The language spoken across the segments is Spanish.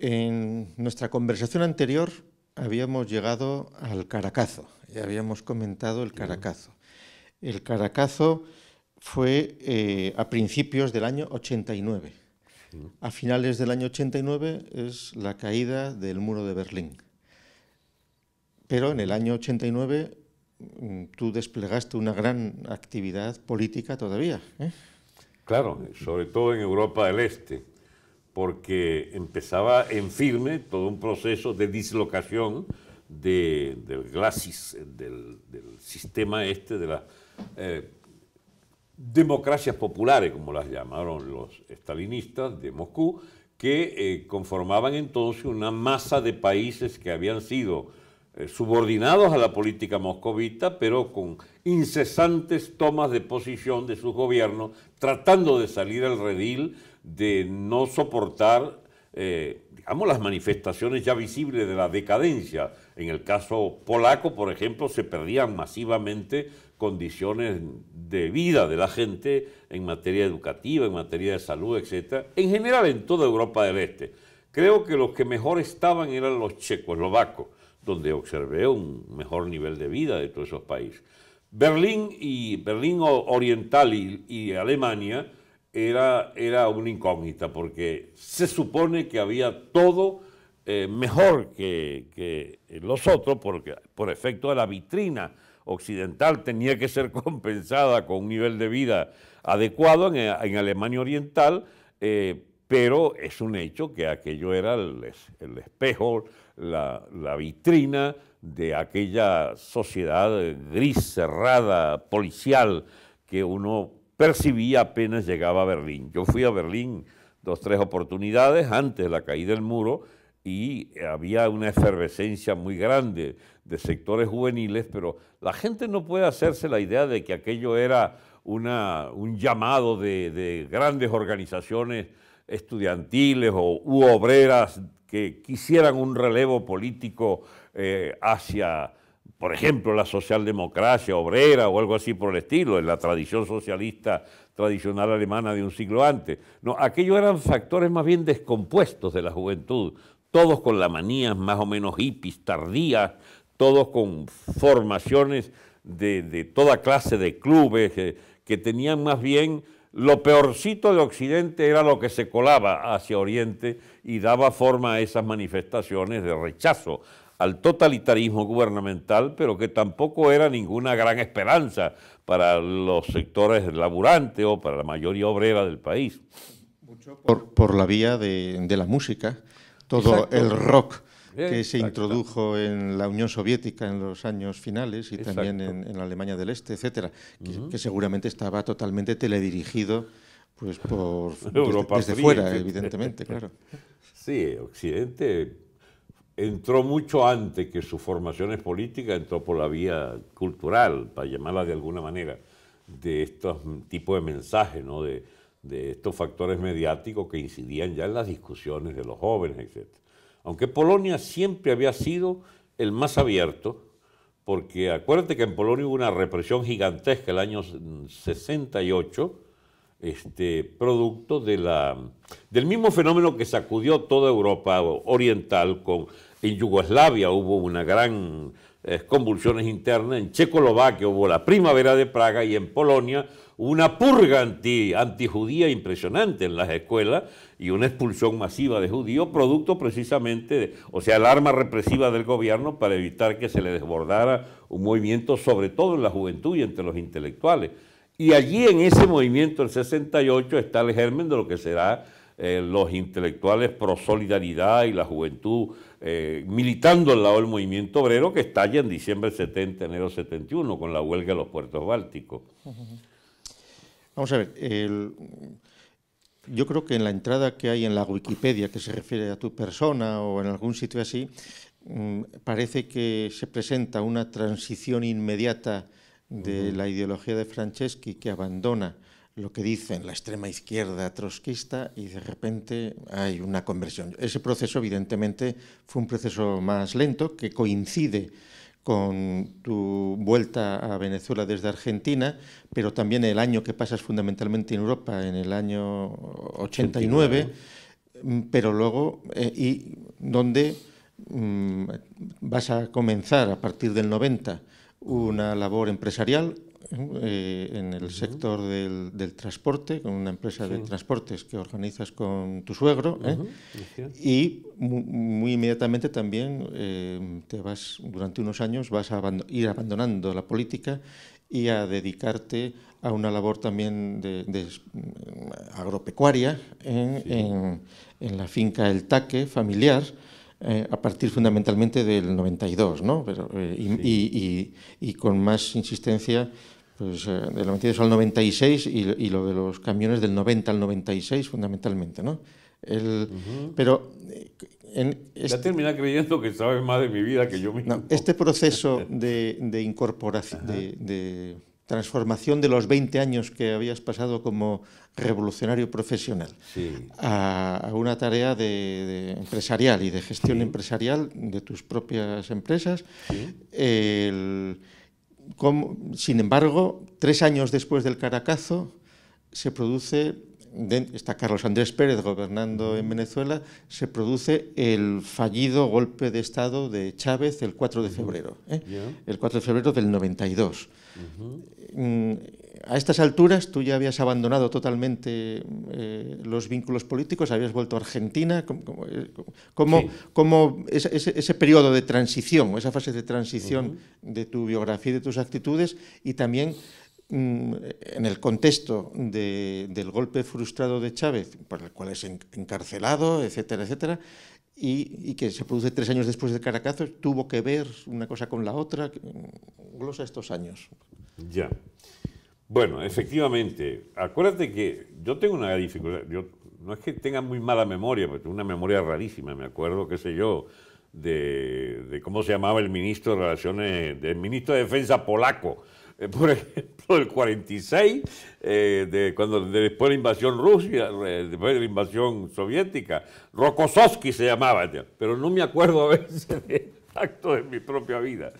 en nuestra conversación anterior habíamos llegado al Caracazo, ya habíamos comentado el Caracazo. El Caracazo fue eh, a principios del año 89. A finales del año 89 es la caída del muro de Berlín. Pero en el año 89 mm, tú desplegaste una gran actividad política todavía. ¿eh? Claro, sobre todo en Europa del Este, porque empezaba en firme todo un proceso de dislocación del glacis, del, sistema este de las eh, democracias populares, como las llamaron los estalinistas de Moscú, que eh, conformaban entonces una masa de países que habían sido eh, subordinados a la política moscovita, pero con incesantes tomas de posición de sus gobiernos, tratando de salir al redil de no soportar, eh, digamos, las manifestaciones ya visibles de la decadencia. En el caso polaco, por ejemplo, se perdían masivamente condiciones de vida de la gente en materia educativa, en materia de salud, etc. En general, en toda Europa del Este. Creo que los que mejor estaban eran los checoslovacos donde observé un mejor nivel de vida de todos esos países. Berlín y Berlín Oriental y, Alemania era, era una incógnita porque se supone que había todo eh, mejor que, los otros porque por efecto de la vitrina occidental tenía que ser compensada con un nivel de vida adecuado en, Alemania Oriental, eh, pero es un hecho que aquello era el, el espejo, la, vitrina de aquella sociedad gris, cerrada, policial, que uno percibía apenas llegaba a Berlín. Yo fui a Berlín dos, tres oportunidades antes de la caída del muro y había una efervescencia muy grande de sectores juveniles, pero la gente no puede hacerse la idea de que aquello era una, un llamado de, de grandes organizaciones estudiantiles o, u obreras que quisieran un relevo político eh, hacia, por ejemplo, la socialdemocracia obrera o algo así por el estilo, en la tradición socialista tradicional alemana de un siglo antes. No, aquellos eran factores más bien descompuestos de la juventud, todos con la manía más o menos hippies, tardías, todos con formaciones de, toda clase de clubes eh, que tenían más bien lo peorcito de Occidente era lo que se colaba hacia Oriente y daba forma a esas manifestaciones de rechazo al totalitarismo gubernamental, pero que tampoco era ninguna gran esperanza para los sectores laburantes o para la mayoría obrera del país. Mucho por, la vía de, la música, todo el rock que se introdujo en la Unión Soviética en los años finales y también en, la Alemania del Este, etcétera, que, seguramente estaba totalmente teledirigido pues por desde, fuera, evidentemente, claro. Sí, Occidente entró mucho antes que sus formaciones políticas, entró por la vía cultural, para llamarla de alguna manera, de estos tipos de mensajes, ¿no? de, de estos factores mediáticos que incidían ya en las discusiones de los jóvenes, etc. Aunque Polonia siempre había sido el más abierto, porque acuérdate que en Polonia hubo una represión gigantesca el año 68, este, producto de la, del mismo fenómeno que sacudió toda Europa oriental. Con, en Yugoslavia hubo una gran eh, convulsiones internas, en Checoslovaquia hubo la primavera de Praga y en Polonia una purga anti, antijudía impresionante en las escuelas y una expulsión masiva de judíos, producto precisamente, o sea, el arma represiva del gobierno para evitar que se le desbordara un movimiento, sobre todo en la juventud y entre los intelectuales. Y allí en ese movimiento del 68 está el germen de lo que será eh, los intelectuales pro solidaridad y la juventud eh, militando al lado del movimiento obrero que estalla en diciembre 70, enero 71, con la huelga de los puertos bálticos. Vamos a ver, yo creo que en la entrada que hay en la Wikipedia que se refiere a tu persona o en algún sitio así, mm, parece que se presenta una transición inmediata de la ideología de Franceschi que abandona lo que dicen la extrema izquierda trotskista y de repente hay una conversión. Ese proceso evidentemente fue un proceso más lento que coincide con tu vuelta a Venezuela desde Argentina, pero también el año que pasas fundamentalmente en Europa, en el año 89, mm, pero luego, eh, y donde mm, vas a comenzar a partir del 90 una labor empresarial eh, en el sector del, transporte, con una empresa de transportes que organizas con tu suegro, ¿eh? y muy, inmediatamente también eh, te vas, durante unos años, vas a ir abandonando la política y a dedicarte a una labor también de, agropecuaria en, la finca El Taque familiar, a partir fundamentalmente del 92, ¿no? Pero, y, y, con más insistencia pues, eh, del 92 al 96 y, y, lo de los camiones del 90 al 96 fundamentalmente, ¿no? El, Pero eh, en este, ya termina creyendo que sabes más de mi vida que yo mismo. este proceso de, de incorporación, de, de, transformación de los 20 años que habías pasado como revolucionario profesional a, a, una tarea de, empresarial y de gestión empresarial de tus propias empresas, el, sin embargo, tres años después del Caracazo, se produce, está Carlos Andrés Pérez gobernando en Venezuela, se produce el fallido golpe de Estado de Chávez el 4 de febrero, ¿eh? el 4 de febrero del 92 a estas alturas tú ya habías abandonado totalmente eh, los vínculos políticos, habías vuelto a Argentina. ¿Cómo, eh, ese, periodo de transición, esa fase de transición de tu biografía y de tus actitudes y también mm, en el contexto del golpe frustrado de Chávez, por el cual es encarcelado, etcétera, etcétera, y, que se produce tres años después de Caracazo, tuvo que ver una cosa con la otra. Glosa estos años. Ya. Bueno, efectivamente, acuérdate que yo tengo una dificultad, yo, no es que tenga muy mala memoria, pero tengo una memoria rarísima, me acuerdo, qué sé yo, de, cómo se llamaba el ministro de Relaciones, del ministro de Defensa polaco, eh, por ejemplo, del 46, eh, de, cuando después de la invasión rusa, eh, después de la invasión soviética, Rokossovsky se llamaba, pero no me acuerdo a veces de acto de mi propia vida.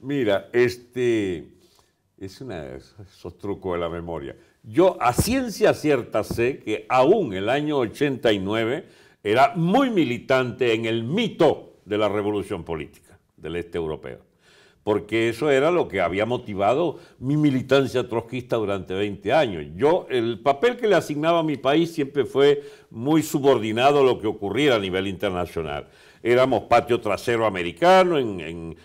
Mira, este es una, esos trucos de la memoria. Yo a ciencia cierta sé que aún el año 89 era muy militante en el mito de la revolución política del este europeo, porque eso era lo que había motivado mi militancia trotskista durante 20 años. Yo, el papel que le asignaba a mi país siempre fue muy subordinado a lo que ocurriera a nivel internacional. Éramos patio trasero americano en en,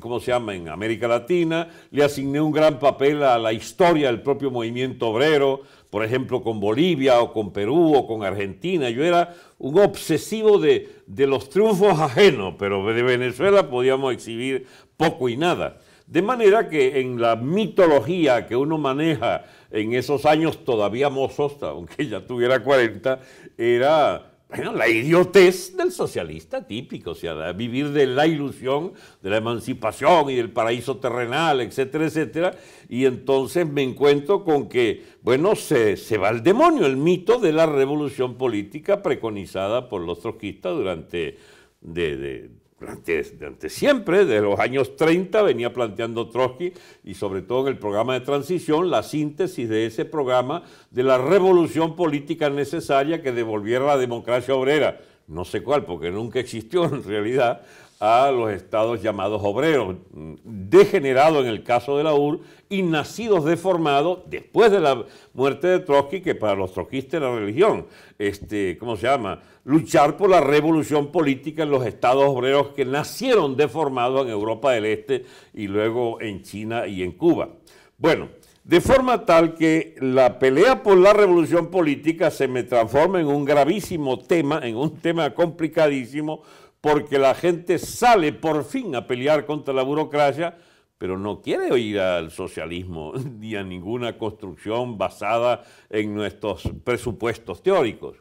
¿cómo se llama?, en América Latina, le asigné un gran papel a la historia del propio movimiento obrero, por ejemplo, con Bolivia o con Perú o con Argentina. Yo era un obsesivo de, de los triunfos ajenos, pero de Venezuela podíamos exhibir poco y nada. De manera que en la mitología que uno maneja en esos años todavía mozos, aunque ya tuviera 40, era bueno, la idiotez del socialista típico, o sea, vivir de la ilusión de la emancipación y del paraíso terrenal, etcétera, etcétera. Y entonces me encuentro con que, bueno, se, se va al demonio el mito de la revolución política preconizada por los trotskistas durante de, durante, siempre, de los años 30, venía planteando Trotsky y sobre todo en el programa de transición, la síntesis de ese programa de la revolución política necesaria que devolviera la democracia obrera, no sé cuál, porque nunca existió en realidad, a los estados llamados obreros, degenerados en el caso de la UR y nacidos deformados después de la muerte de Trotsky, que para los trotskistas era religión. Este, ¿Cómo se llama? Luchar por la revolución política en los estados obreros que nacieron deformados en Europa del Este y luego en China y en Cuba. Bueno, de forma tal que la pelea por la revolución política se me transforma en un gravísimo tema, en un tema complicadísimo, porque la gente sale por fin a pelear contra la burocracia, pero no quiere ir al socialismo ni a ninguna construcción basada en nuestros presupuestos teóricos.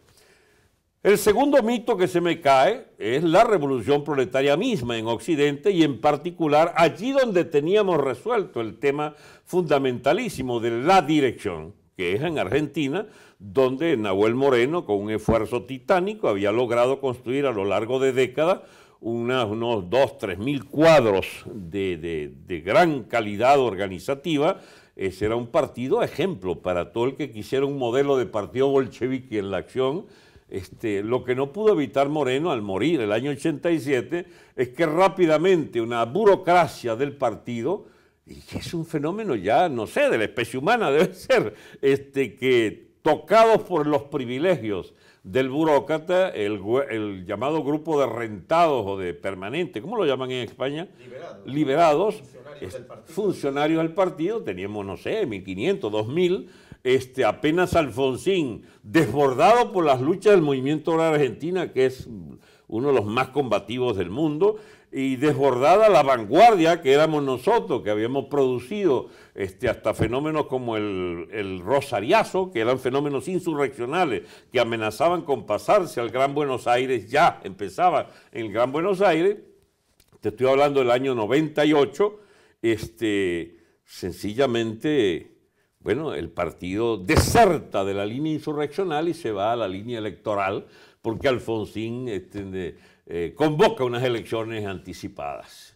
El segundo mito que se me cae es la revolución proletaria misma en Occidente y en particular allí donde teníamos resuelto el tema fundamentalísimo de la dirección, que es en Argentina, donde Nahuel Moreno, con un esfuerzo titánico, había logrado construir a lo largo de décadas unos dos, tres mil cuadros de, gran calidad organizativa. Ese era un partido ejemplo para todo el que quisiera un modelo de partido bolchevique en la acción. Este, lo que no pudo evitar Moreno al morir el año 87 es que rápidamente una burocracia del partido, y es un fenómeno ya, no sé, de la especie humana debe ser, este, que tocados por los privilegios del burócrata, el, llamado grupo de rentados o de permanentes, ¿cómo lo llaman en España? Liberados. Liberados funcionarios, del partido. funcionarios del partido, teníamos, no sé, 1.500, 2.000, este, apenas Alfonsín, desbordado por las luchas del movimiento obrero argentina, que es uno de los más combativos del mundo, y desbordada la vanguardia que éramos nosotros, que habíamos producido este, hasta fenómenos como el, rosariazo, que eran fenómenos insurreccionales que amenazaban con pasarse al Gran Buenos Aires, ya empezaba en el Gran Buenos Aires, te estoy hablando del año 98, este, sencillamente, bueno, el partido deserta de la línea insurreccional y se va a la línea electoral, porque Alfonsín... Este, eh, convoca unas elecciones anticipadas.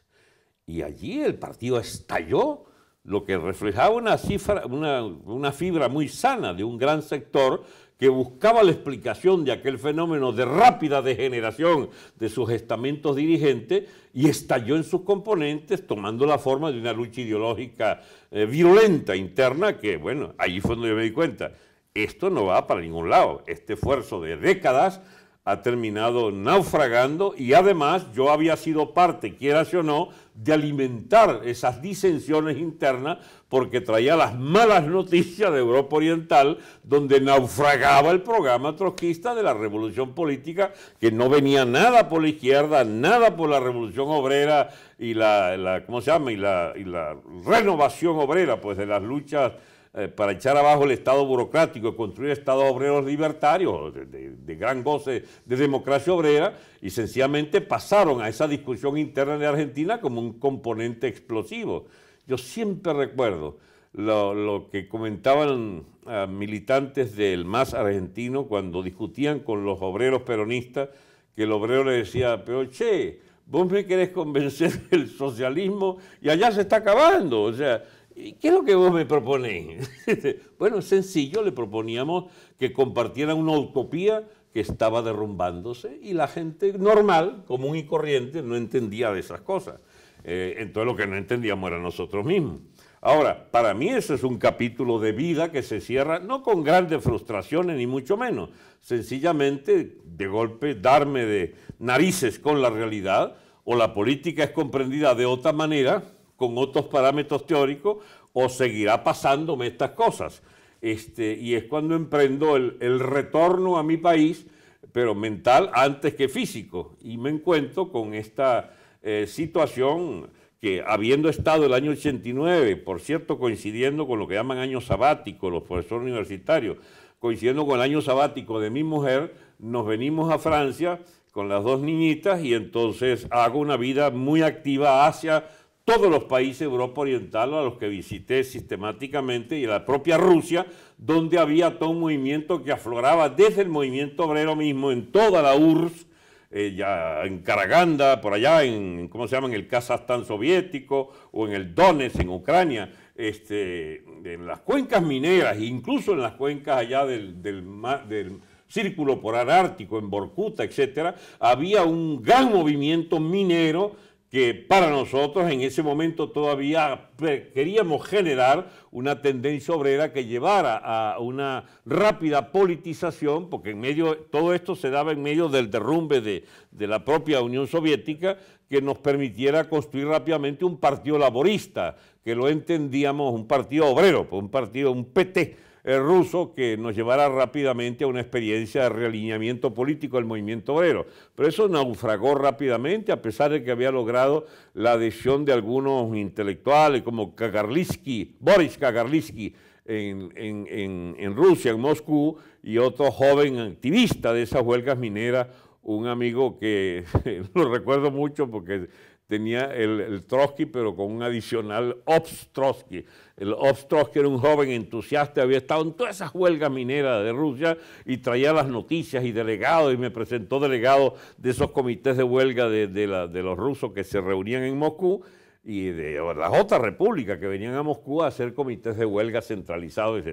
Y allí el partido estalló, lo que reflejaba una, cifra, una, fibra muy sana de un gran sector que buscaba la explicación de aquel fenómeno de rápida degeneración de sus estamentos dirigentes y estalló en sus componentes tomando la forma de una lucha ideológica eh, violenta interna que, bueno, allí fue donde yo me di cuenta, esto no va para ningún lado, este esfuerzo de décadas ha terminado naufragando y además yo había sido parte, quieras o no, de alimentar esas disensiones internas porque traía las malas noticias de Europa Oriental donde naufragaba el programa trotskista de la revolución política que no venía nada por la izquierda, nada por la revolución obrera y la, ¿cómo se llama? Y la, y la renovación obrera, pues de las luchas eh, para echar abajo el Estado burocrático y construir Estados obreros libertarios de, gran goce de democracia obrera y sencillamente pasaron a esa discusión interna de Argentina como un componente explosivo. Yo siempre recuerdo lo, que comentaban ah, militantes del MAS argentino cuando discutían con los obreros peronistas, que el obrero le decía, pero che, vos me querés convencer del socialismo y allá se está acabando. O sea, ¿Qué es lo que vos me proponés? bueno, sencillo, le proponíamos que compartieran una utopía que estaba derrumbándose y la gente normal, común y corriente, no entendía de esas cosas. Eh, entonces lo que no entendíamos era nosotros mismos. Ahora, para mí ese es un capítulo de vida que se cierra no con grandes frustraciones ni mucho menos, sencillamente de golpe darme de narices con la realidad o la política es comprendida de otra manera con otros parámetros teóricos o seguirá pasándome estas cosas. Este, y es cuando emprendo el, retorno a mi país, pero mental antes que físico. Y me encuentro con esta eh, situación que habiendo estado el año 89, por cierto, coincidiendo con lo que llaman año sabático, los profesores universitarios, coincidiendo con el año sabático de mi mujer, nos venimos a Francia con las dos niñitas y entonces hago una vida muy activa hacia todos los países de Europa Oriental a los que visité sistemáticamente y la propia Rusia, donde había todo un movimiento que afloraba desde el movimiento obrero mismo en toda la URSS, eh, ya en Karaganda, por allá, en, ¿cómo se llama?, en el Kazajstán soviético o en el Donetsk, en Ucrania, este, en las cuencas mineras, incluso en las cuencas allá del, Círculo Polar Ártico, en Borkuta, etcétera, había un gran movimiento minero que para nosotros en ese momento todavía queríamos generar una tendencia obrera que llevara a una rápida politización, porque en medio, todo esto se daba en medio del derrumbe de, de la propia Unión Soviética, que nos permitiera construir rápidamente un partido laborista, que lo entendíamos un partido obrero, pues un partido, un PT, el ruso que nos llevara rápidamente a una experiencia de realineamiento político del movimiento obrero. Pero eso naufragó rápidamente, a pesar de que había logrado la adhesión de algunos intelectuales como Kagarlitsky, Boris Kagarlitsky, en, en, Rusia, en Moscú, y otro joven activista de esas huelgas mineras, un amigo que lo recuerdo mucho porque tenía el, Trotsky, pero con un adicional Ops Trotsky. El Ops Trotsky era un joven entusiasta, había estado en todas esas huelgas mineras de Rusia y traía las noticias y delegado, y me presentó delegado de esos comités de huelga de, los rusos que se reunían en Moscú. Y de las otras repúblicas que venían a Moscú a hacer comités de huelga centralizados.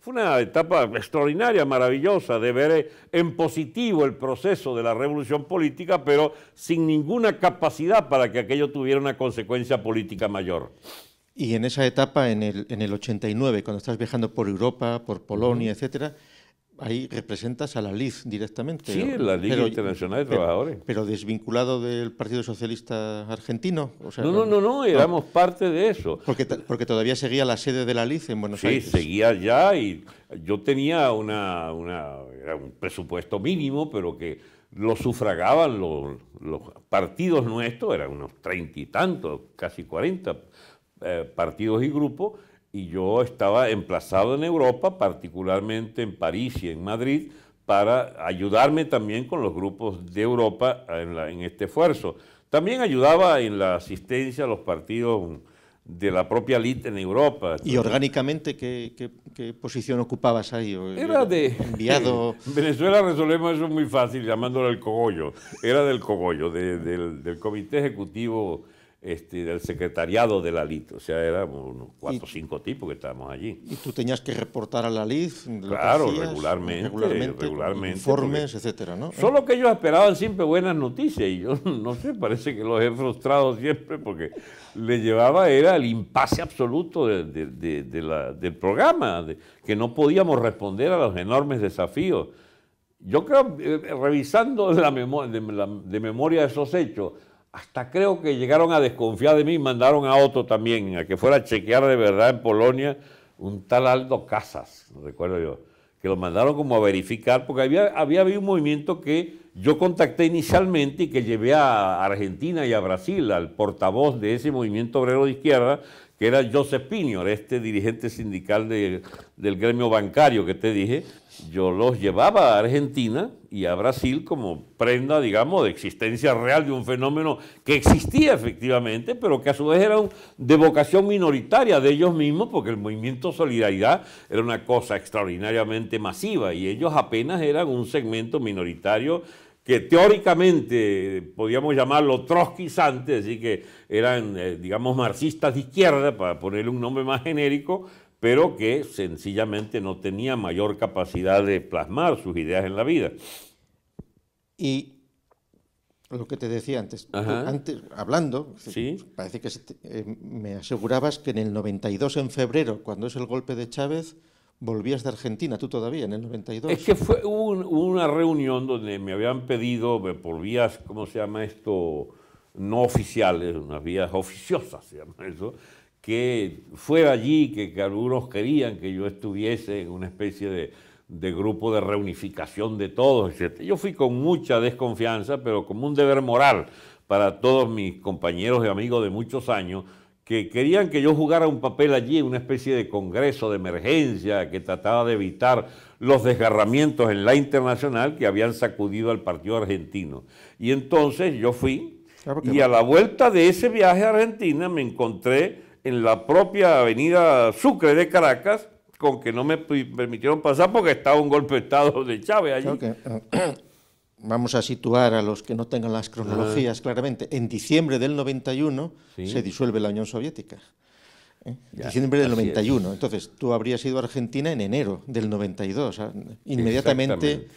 Fue una etapa extraordinaria, maravillosa, de ver en positivo el proceso de la revolución política, pero sin ninguna capacidad para que aquello tuviera una consecuencia política mayor. Y en esa etapa, en el, en el 89, cuando estás viajando por Europa, por Polonia, etcétera, ahí representas a la LID directamente. Sí, la Liga Internacional de Trabajadores. Pero, desvinculado del Partido Socialista Argentino. no, no, no, no, éramos parte de eso. Porque, porque todavía seguía la sede de la LID en Buenos Aires. Sí, seguía ya y yo tenía una, una, era un presupuesto mínimo, pero que lo sufragaban los, los partidos nuestros, eran unos treinta y tantos, casi cuarenta eh, partidos y grupos, y yo estaba emplazado en Europa, particularmente en París y en Madrid, para ayudarme también con los grupos de Europa en, este esfuerzo. También ayudaba en la asistencia a los partidos de la propia elite en Europa. ¿Y orgánicamente qué, posición ocupabas ahí? Era de... Enviado... En Venezuela resolvemos eso muy fácil llamándolo el cogollo. Era del cogollo, del, del Comité Ejecutivo este, del secretariado de la LID. O sea, éramos unos cuatro o cinco tipos que estábamos allí. ¿Y tú tenías que reportar a la LID? Claro, regularmente, regularmente, Informes, etcétera, ¿no? Solo que ellos esperaban siempre buenas noticias y yo no sé, parece que los he frustrado siempre porque le llevaba era el impasse absoluto del programa, que no podíamos responder a los enormes desafíos. Yo creo, eh, revisando la de memoria esos hechos, hasta creo que llegaron a desconfiar de mí y mandaron a otro también, a que fuera a chequear de verdad en Polonia, un tal Aldo Casas, recuerdo yo, que lo mandaron como a verificar, porque había, había habido un movimiento que yo contacté inicialmente y que llevé a Argentina y a Brasil, al portavoz de ese movimiento obrero de izquierda, que era Joseph Pinior, este dirigente sindical del gremio bancario que te dije, yo los llevaba a Argentina y a Brasil como prenda, digamos, de existencia real de un fenómeno que existía efectivamente, pero que a su vez era de vocación minoritaria de ellos mismos, porque el movimiento Solidaridad era una cosa extraordinariamente masiva y ellos apenas eran un segmento minoritario que teóricamente podíamos llamarlo trotskizante, así que eran, eh, digamos, marxistas de izquierda, para ponerle un nombre más genérico, pero que sencillamente no tenía mayor capacidad de plasmar sus ideas en la vida. Y lo que te decía antes, antes hablando, parece que eh, me asegurabas que en el 92, en febrero, cuando es el golpe de Chávez, volvías de Argentina, tú todavía, en el 92. Es que fue una reunión donde me habían pedido por vías, ¿cómo se llama esto? No oficiales, unas vías oficiosas, se llama eso, que fuera allí, que, algunos querían que yo estuviese en una especie de, de grupo de reunificación de todos, etc. Yo fui con mucha desconfianza, pero como un deber moral para todos mis compañeros y amigos de muchos años, que querían que yo jugara un papel allí en una especie de congreso de emergencia que trataba de evitar los desgarramientos en la internacional que habían sacudido al partido argentino. Y entonces yo fui y a la vuelta de ese viaje a Argentina me encontré en la propia avenida Sucre de Caracas con que no me permitieron pasar porque estaba un golpe de Estado de Chávez allí. Vamos a situar a los que no tengan las cronologías claramente. En diciembre del 91 se disuelve la Unión Soviética. ¿eh? Diciembre del 91. Entonces, tú habrías ido a Argentina en enero del 92. inmediatamente.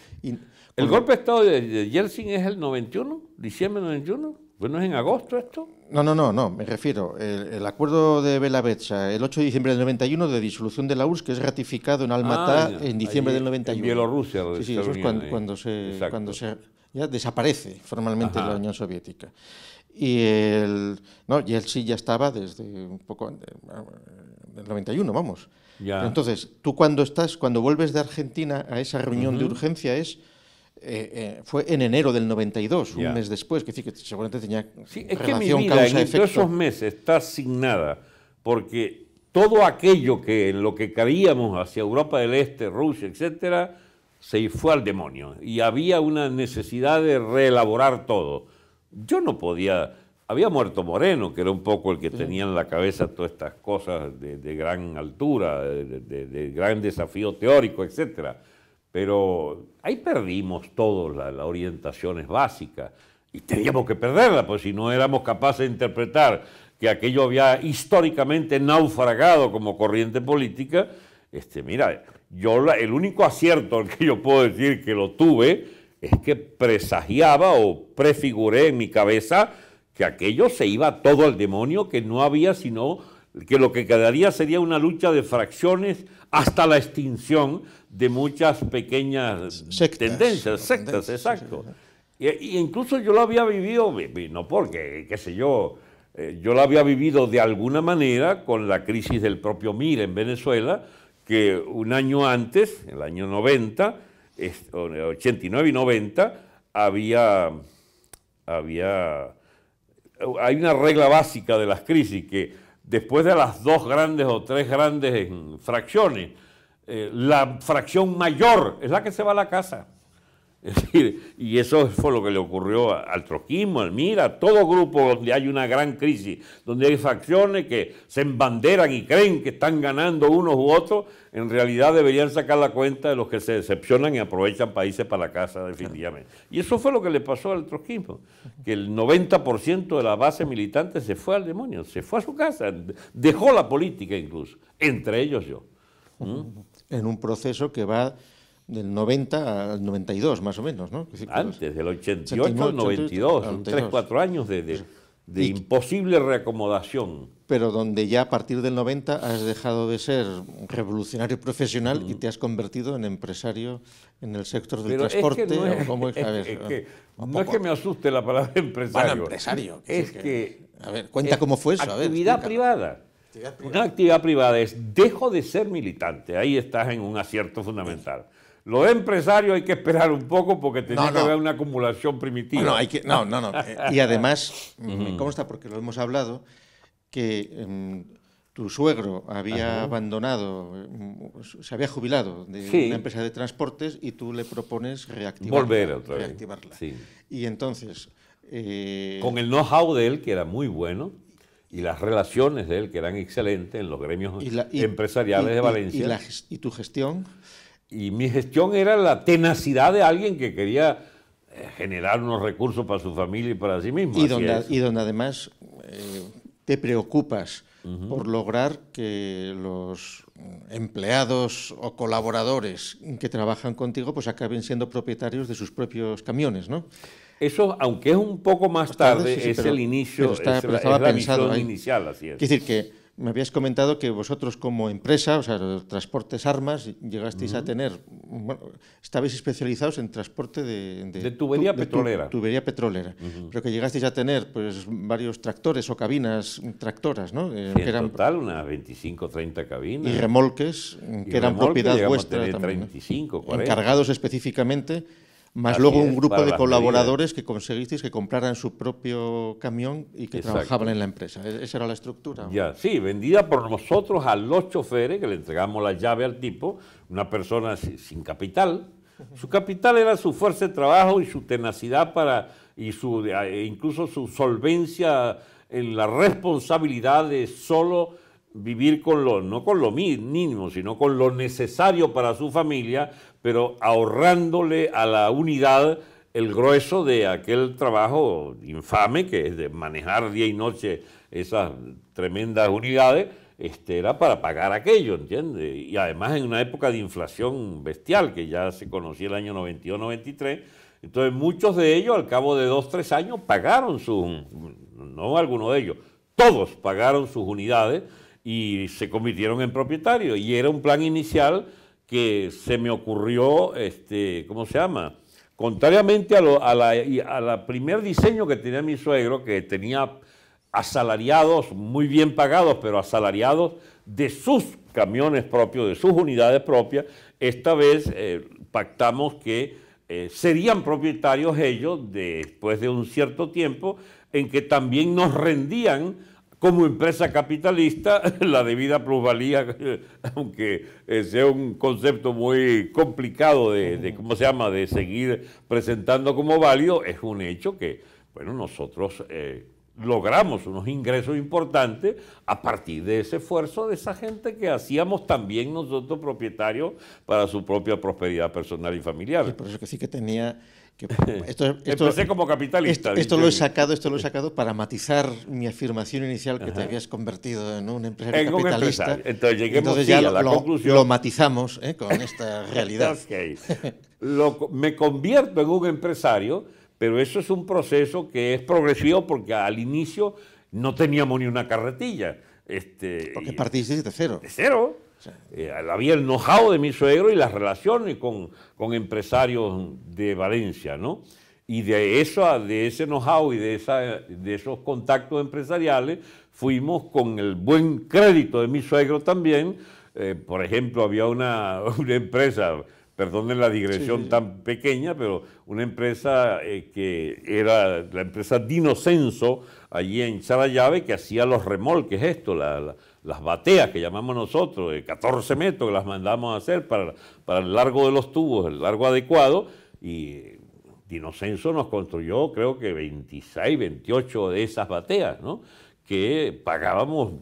¿El golpe de Estado de Yeltsin es el 91? ¿Diciembre del 91? ¿Pues es en agosto esto? No, no, no, no, me refiero. El, acuerdo de Belavetsa, el 8 de diciembre del 91, de disolución de la URSS, que es ratificado en Almatá ah, en diciembre del 91. En Bielorrusia. Sí, sí, eso es cuando, se, cuando se ya desaparece formalmente la Unión Soviética. Y el, no, y él sí ya estaba desde un poco del 91, vamos. Entonces, tú cuando estás, cuando vuelves de Argentina a esa reunión de urgencia es eh, eh, fue en enero del 92, un mes después, que, sí, que seguramente tenía sí, es que mi vida en esos meses está asignada porque todo aquello que en lo que caíamos hacia Europa del Este, Rusia, etcétera, se fue al demonio. Y había una necesidad de reelaborar todo. Yo no podía, había muerto Moreno, que era un poco el que tenía en la cabeza todas estas cosas de, gran altura, de, de, gran desafío teórico, etcétera pero ahí perdimos todo, la, orientación es básica. Y teníamos que perderla, pues si no éramos capaces de interpretar que aquello había históricamente naufragado como corriente política, este, mira, yo el único acierto que yo puedo decir que lo tuve es que presagiaba o prefiguré en mi cabeza que aquello se iba todo al demonio, que no había sino que lo que quedaría sería una lucha de fracciones hasta la extinción de muchas pequeñas tendencias, sectas, exacto. Y, incluso yo lo había vivido, no porque, qué sé yo, eh, yo lo había vivido de alguna manera con la crisis del propio MIR en Venezuela, que un año antes, el año 90, 89 y 90, había, había, hay una regla básica de las crisis que después de las dos grandes o tres grandes fracciones, eh, la fracción mayor es la que se va a la casa. Es decir, y eso fue lo que le ocurrió al trotskismo, al MIRA, a todo grupo donde hay una gran crisis, donde hay facciones que se embanderan y creen que están ganando unos u otros, en realidad deberían sacar la cuenta de los que se decepcionan y aprovechan países para la casa definitivamente. Y eso fue lo que le pasó al trotskismo, que el 90% de la base militante se fue al demonio, se fue a su casa, dejó la política incluso, entre ellos yo. ¿Mm? En un proceso que va del 90 al 92, más o menos, ¿no? Antes, del 88 al 92, 3, 4 años de, imposible reacomodación. Pero donde ya a partir del 90 has dejado de ser revolucionario profesional y te has convertido en empresario en el sector del transporte. no es, que, no es que me asuste la palabra empresario. Bueno, empresario. Es que... A ver, cuenta cómo fue eso. Actividad privada. Una actividad privada es dejo de ser militante. Ahí estás en un acierto fundamental. Los empresarios hay que esperar un poco porque tenía que haber una acumulación primitiva. No, hay que, no, no, no. y además, me consta, porque lo hemos hablado, que em, tu suegro había abandonado, em, se había jubilado de una empresa de transportes y tú le propones reactivarla. Volver otra vez. Reactivarla. Y entonces... Eh, Con el know-how de él, que era muy bueno, y las relaciones de él, que eran excelentes en los gremios empresariales de Valencia. ¿Y tu gestión? Y mi gestión era la tenacidad de alguien que quería eh, generar unos recursos para su familia y para sí mismo. Y, donde, y donde, además eh, te preocupas por lograr que los empleados o colaboradores que trabajan contigo pues acaben siendo propietarios de sus propios camiones, ¿no? Eso, aunque es un poco más tarde, es el inicio, está, es, estaba la, pensado inicial, así es. Es decir, que me habías comentado que vosotros como empresa, o sea, Transportes Armas, llegasteis a tener, bueno, estabais especializados en transporte de... De, tubería petrolera. tubería petrolera, pero que llegasteis a tener pues varios tractores o cabinas tractoras, ¿no? Eh, que eran, total, unas 25 30 cabinas. Y remolques, que eran propiedad vuestra también. 35, 40. Encargados específicamente más luego un grupo de colaboradores que conseguisteis que compraran su propio camión y que trabajaban en la empresa. E-, esa era la estructura. Ya, sí, vendida por nosotros a los choferes, que le entregamos la llave al tipo, una persona sin capital. Su capital era su fuerza de trabajo y su tenacidad para, y su, e incluso su solvencia en la responsabilidad de solo vivir con lo, no con lo mínimo, sino con lo necesario para su familia, pero ahorrándole a la unidad el grueso de aquel trabajo infame que es de manejar día y noche esas tremendas unidades, este, era para pagar aquello, ¿entiendes? Y además en una época de inflación bestial, que ya se conocía el año 92-93, entonces muchos de ellos al cabo de dos, tres años pagaron sus, no algunos de ellos, todos pagaron sus unidades, y se convirtieron en propietarios. Y era un plan inicial que se me ocurrió, este, ¿cómo se llama? Contrariamente a, la primer diseño que tenía mi suegro, que tenía asalariados, muy bien pagados, pero asalariados de sus camiones propios, de sus unidades propias, esta vez eh, pactamos que eh, serían propietarios ellos después de un cierto tiempo en que también nos rendían como empresa capitalista la debida plusvalía, aunque eh, sea un concepto muy complicado de, ¿cómo se llama?, de seguir presentando como válido, es un hecho que, bueno, nosotros eh, logramos unos ingresos importantes a partir de ese esfuerzo de esa gente que hacíamos también nosotros propietarios para su propia prosperidad personal y familiar. por eso que sí que tenía esto, Empecé como capitalista. Esto, lo he sacado, esto lo he sacado para matizar mi afirmación inicial que te habías convertido en un empresario capitalista. Entonces lleguemos ya a la lo, conclusión. Lo matizamos ¿eh? con esta realidad. me convierto en un empresario, pero eso es un proceso que es progresivo porque al inicio no teníamos ni una carretilla. Este, porque partiste de cero. De cero. Eh, había el know-how de mi suegro y las relaciones con, empresarios de Valencia, ¿no? Y de, eso, de ese know-how y de, esa, de esos contactos empresariales fuimos con el buen crédito de mi suegro también. Eh, por ejemplo, había una empresa, perdonen la digresión tan pequeña, pero una empresa eh, que era la empresa Dinocenso, allí en Charallave, que hacía los remolques, esto, la las bateas que llamamos nosotros, de 14 metros, que las mandamos a hacer para, para el largo de los tubos, el largo adecuado, y Dinocenso nos construyó creo que 26, 28 de esas bateas, ¿no? que pagábamos,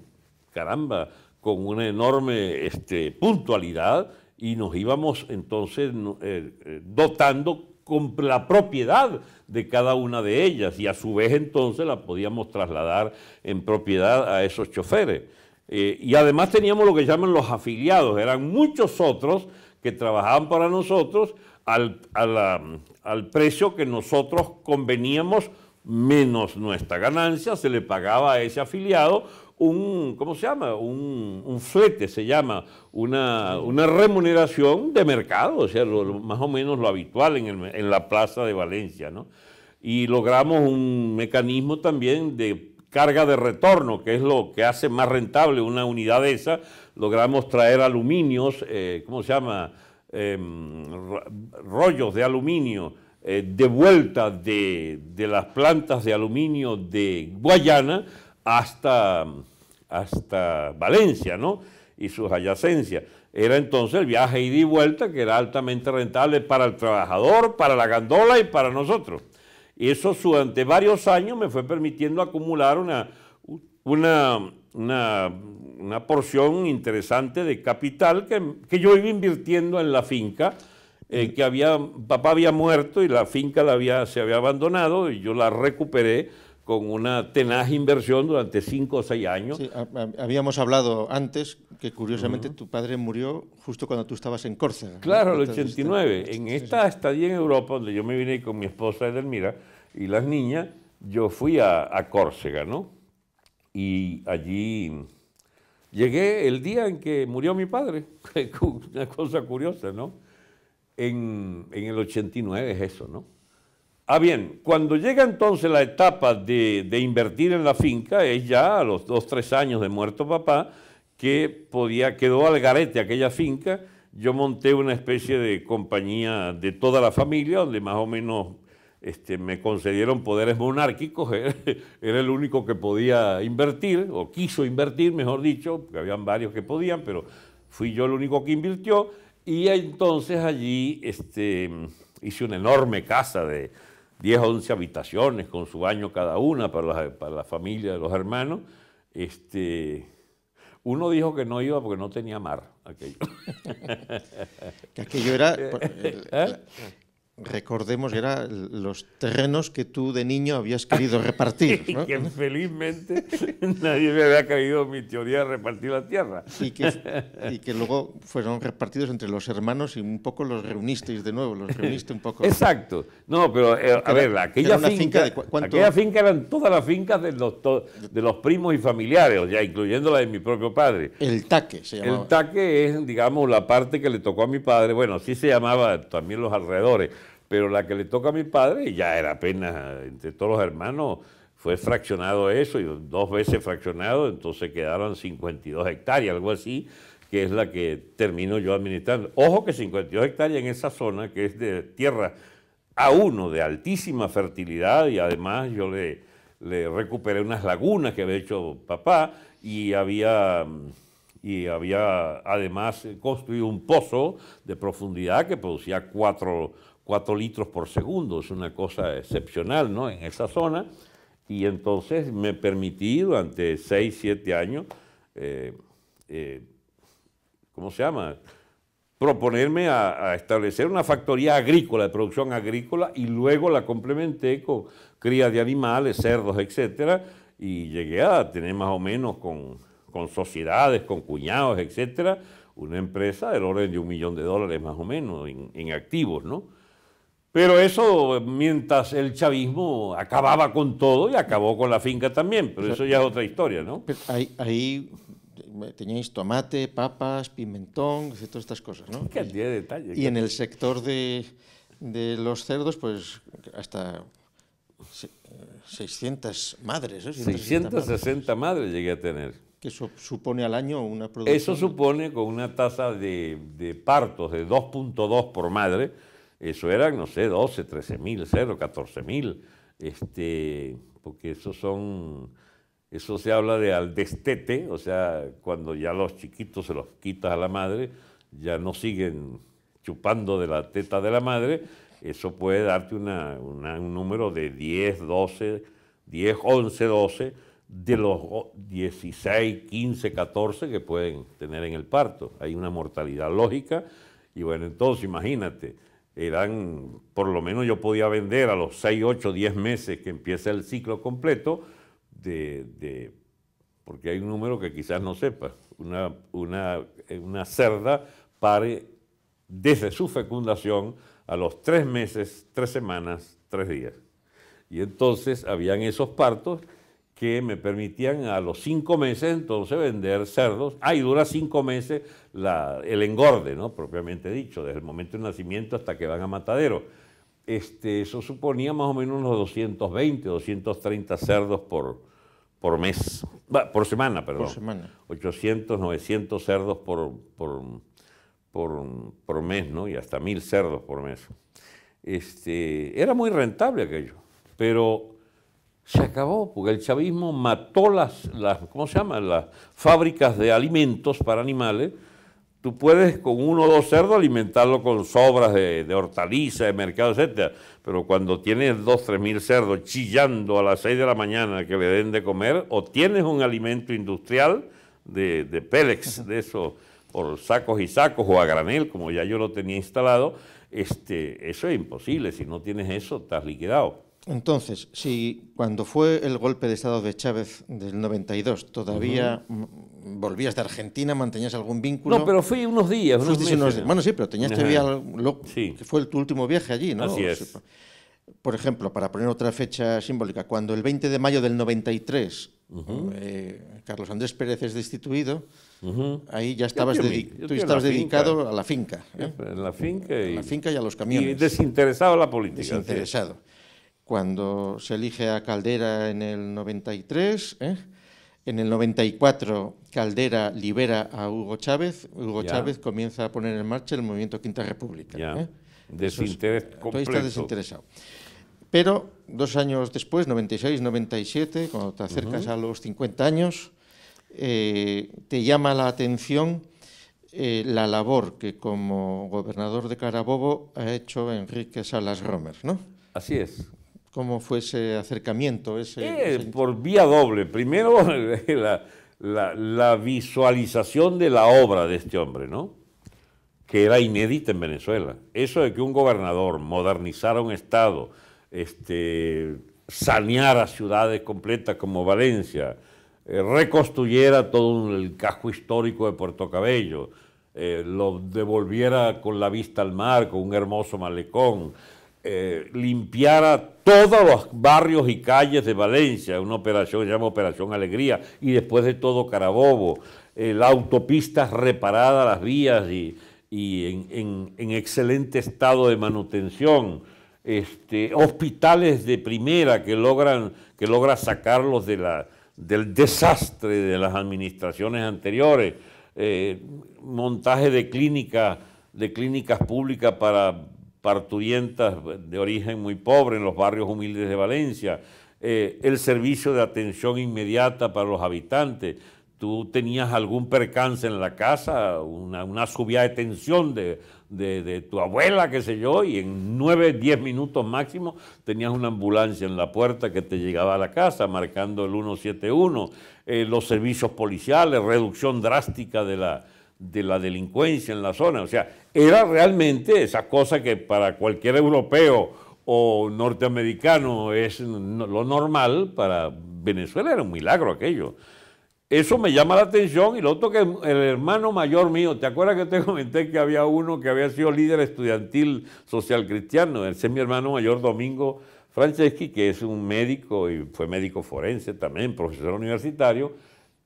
caramba, con una enorme este, puntualidad y nos íbamos entonces eh, eh, dotando con la propiedad de cada una de ellas y a su vez entonces la podíamos trasladar en propiedad a esos choferes. Eh, y además teníamos lo que llaman los afiliados, eran muchos otros que trabajaban para nosotros al, al precio que nosotros conveníamos menos nuestra ganancia, se le pagaba a ese afiliado un, ¿cómo se llama? Un, flete, se llama, una, una, remuneración de mercado, o sea, más o menos lo habitual en, en la plaza de Valencia, ¿no? Y logramos un mecanismo también de carga de retorno, que es lo que hace más rentable una unidad de esa, logramos traer aluminios, eh, ¿cómo se llama? Em, rollos de aluminio eh, de vuelta de, las plantas de aluminio de Guayana hasta, hasta Valencia, ¿no? Y sus adyacencias. Era entonces el viaje ida y vuelta que era altamente rentable para el trabajador, para la gandola y para nosotros. Y eso durante varios años me fue permitiendo acumular una, una, una, porción interesante de capital que, yo iba invirtiendo en la finca, eh, que había, papá había muerto y la finca la había, se había abandonado y yo la recuperé con una tenaz inversión durante cinco o seis años. Sí, habíamos hablado antes que curiosamente tu padre murió justo cuando tú estabas en Córcega. Claro, el 89. En esta estadía en Europa, donde yo me vine con mi esposa Edelmira, y las niñas, yo fui a, Córcega, ¿no? Y allí llegué el día en que murió mi padre, una cosa curiosa, ¿no? En, el 89 es eso, ¿no? Ah, bien, cuando llega entonces la etapa de, invertir en la finca, es ya a los dos, tres años de muerto papá, que podía, quedó al garete aquella finca, yo monté una especie de compañía de toda la familia, donde más o menos este, me concedieron poderes monárquicos, era el único que podía invertir, o quiso invertir, mejor dicho, porque habían varios que podían, pero fui yo el único que invirtió, y entonces allí este, hice una enorme casa de 10 o 11 habitaciones, con su baño cada una para la, para la familia de los hermanos. Este, uno dijo que no iba porque no tenía mar, aquello. que aquello era... ¿Eh? Recordemos, eran los terrenos que tú de niño habías querido repartir. ¿no? y que felizmente nadie me había caído mi teoría de repartir la tierra. Y que, y que luego fueron repartidos entre los hermanos y un poco los reunisteis de nuevo, los reuniste un poco. Exacto. No, pero eh, a ver, aquella finca, aquella finca eran todas las fincas de los, de los primos y familiares, ya incluyendo la de mi propio padre. El taque se llamaba. El taque es, digamos, la parte que le tocó a mi padre, bueno, así se llamaba también los alrededores pero la que le toca a mi padre ya era apenas entre todos los hermanos, fue fraccionado eso, y dos veces fraccionado, entonces quedaron 52 hectáreas, algo así, que es la que termino yo administrando. Ojo que 52 hectáreas en esa zona, que es de tierra a uno de altísima fertilidad, y además yo le, le recuperé unas lagunas que había hecho papá, y había y había además construido un pozo de profundidad que producía cuatro 4 litros por segundo, es una cosa excepcional ¿no? en esa zona. Y entonces me permití durante 6, 7 años, eh, eh, ¿cómo se llama? Proponerme a, establecer una factoría agrícola, de producción agrícola, y luego la complementé con cría de animales, cerdos, etcétera, y llegué a tener más o menos con, con sociedades, con cuñados, etcétera, una empresa del orden de un millón de dólares más o menos en, en activos, ¿no? Pero eso, mientras el chavismo acababa con todo y acabó con la finca también, pero eso ya es otra historia, ¿no? Ahí, ahí teníais tomate, papas, pimentón, todas estas cosas, ¿no? Qué de detalle. Y en el sector de, de los cerdos, pues hasta 600 madres. ¿eh? 660 madres. llegué a tener. Que eso supone al año una producción. Eso supone con una tasa de, de partos de 2.2 por madre eso eran, no sé, 12, 13 mil, 0, 14 mil, este, porque eso son, eso se habla de al destete, o sea, cuando ya los chiquitos se los quitas a la madre, ya no siguen chupando de la teta de la madre, eso puede darte una, un número de 10, 12, 10, 11, 12 de los 16, 15, 14 que pueden tener en el parto. Hay una mortalidad lógica y bueno, entonces imagínate, eran, por lo menos yo podía vender a los 6, 8, 10 meses que empieza el ciclo completo, de, porque hay un número que quizás no sepa, una, una, una cerda pare desde su fecundación a los 3 meses, 3 semanas, 3 días. Y entonces habían esos partos que me permitían a los cinco meses entonces vender cerdos. Ah, y dura cinco meses el engorde, ¿no? Propiamente dicho, desde el momento del nacimiento hasta que van a matadero. Este, eso suponía más o menos unos 220, 230 cerdos por, por mes, por semana, perdón. Por semana. 800, 900 cerdos por, por, por, mes, ¿no? Y hasta mil cerdos por mes. Este, era muy rentable aquello, pero se acabó, porque el chavismo mató las, las, ¿cómo se llama? las fábricas de alimentos para animales. Tú puedes con uno o dos cerdos alimentarlo con sobras de, de hortalizas, de mercado, etc. Pero cuando tienes dos, tres mil cerdos chillando a las seis de la mañana que le den de comer, o tienes un alimento industrial de, de Pélex, de eso, por sacos y sacos, o a granel, como ya yo lo tenía instalado, este, eso es imposible. Si no tienes eso, estás liquidado. Entonces, si cuando fue el golpe de Estado de Chávez del 92 todavía volvías de Argentina, mantenías algún vínculo... No, pero fui unos días, unos meses. Bueno, sí, pero tenías todavía... Lo, que fue tu último viaje allí, ¿no? Así es. Por ejemplo, para poner otra fecha simbólica, cuando el 20 de mayo del 93 eh, Carlos Andrés Pérez es destituido, ahí ya estabas, tú estabas dedicado a la finca. ¿eh? En la finca y... la finca y a los camiones. Y desinteresado a la política. Desinteresado cuando se elige a Caldera en el 93. ¿eh? En el 94 Caldera libera a Hugo Chávez. Hugo Chávez comienza a poner en marcha el movimiento Quinta República. ¿eh? Desinterés completo. está desinteresado. Pero dos años después, 96-97, cuando te acercas a los 50 años, eh, te llama la atención la labor que como gobernador de Carabobo ha hecho Enrique Salas Romer, ¿no? Así es. ¿Cómo fue ese acercamiento? Ese, Por vía doble. Primero, la, visualización de la obra de este hombre, ¿no? que era inédita en Venezuela. Eso de que un gobernador modernizara un Estado, este, saneara ciudades completas como Valencia, eh, reconstruyera todo el casco histórico de Puerto Cabello, eh, lo devolviera con la vista al mar, con un hermoso malecón, eh, limpiara todos los barrios y calles de Valencia, una operación se llama Operación Alegría, y después de todo Carabobo, eh, la autopista reparada, las vías y, en, excelente estado de manutención, este, hospitales de primera que logran que sacarlos del desastre de las administraciones anteriores, eh, montaje de clínicas de clínicas públicas para parturientas de origen muy pobre en los barrios humildes de Valencia, eh, el servicio de atención inmediata para los habitantes, tú tenías algún percance en la casa, una, subida de tensión de, tu abuela, qué sé yo, y en nueve, diez minutos máximo tenías una ambulancia en la puerta que te llegaba a la casa, marcando el 171, eh, los servicios policiales, reducción drástica de la, de la delincuencia en la zona. O sea, era realmente esa cosa que para cualquier europeo o norteamericano es lo normal, para Venezuela era un milagro aquello. Eso me llama la atención y lo otro que el hermano mayor mío, ¿te acuerdas que te comenté que había uno que había sido líder estudiantil social cristiano? Ese es mi hermano mayor Domingo Franceschi, que es un médico y fue médico forense también, profesor universitario.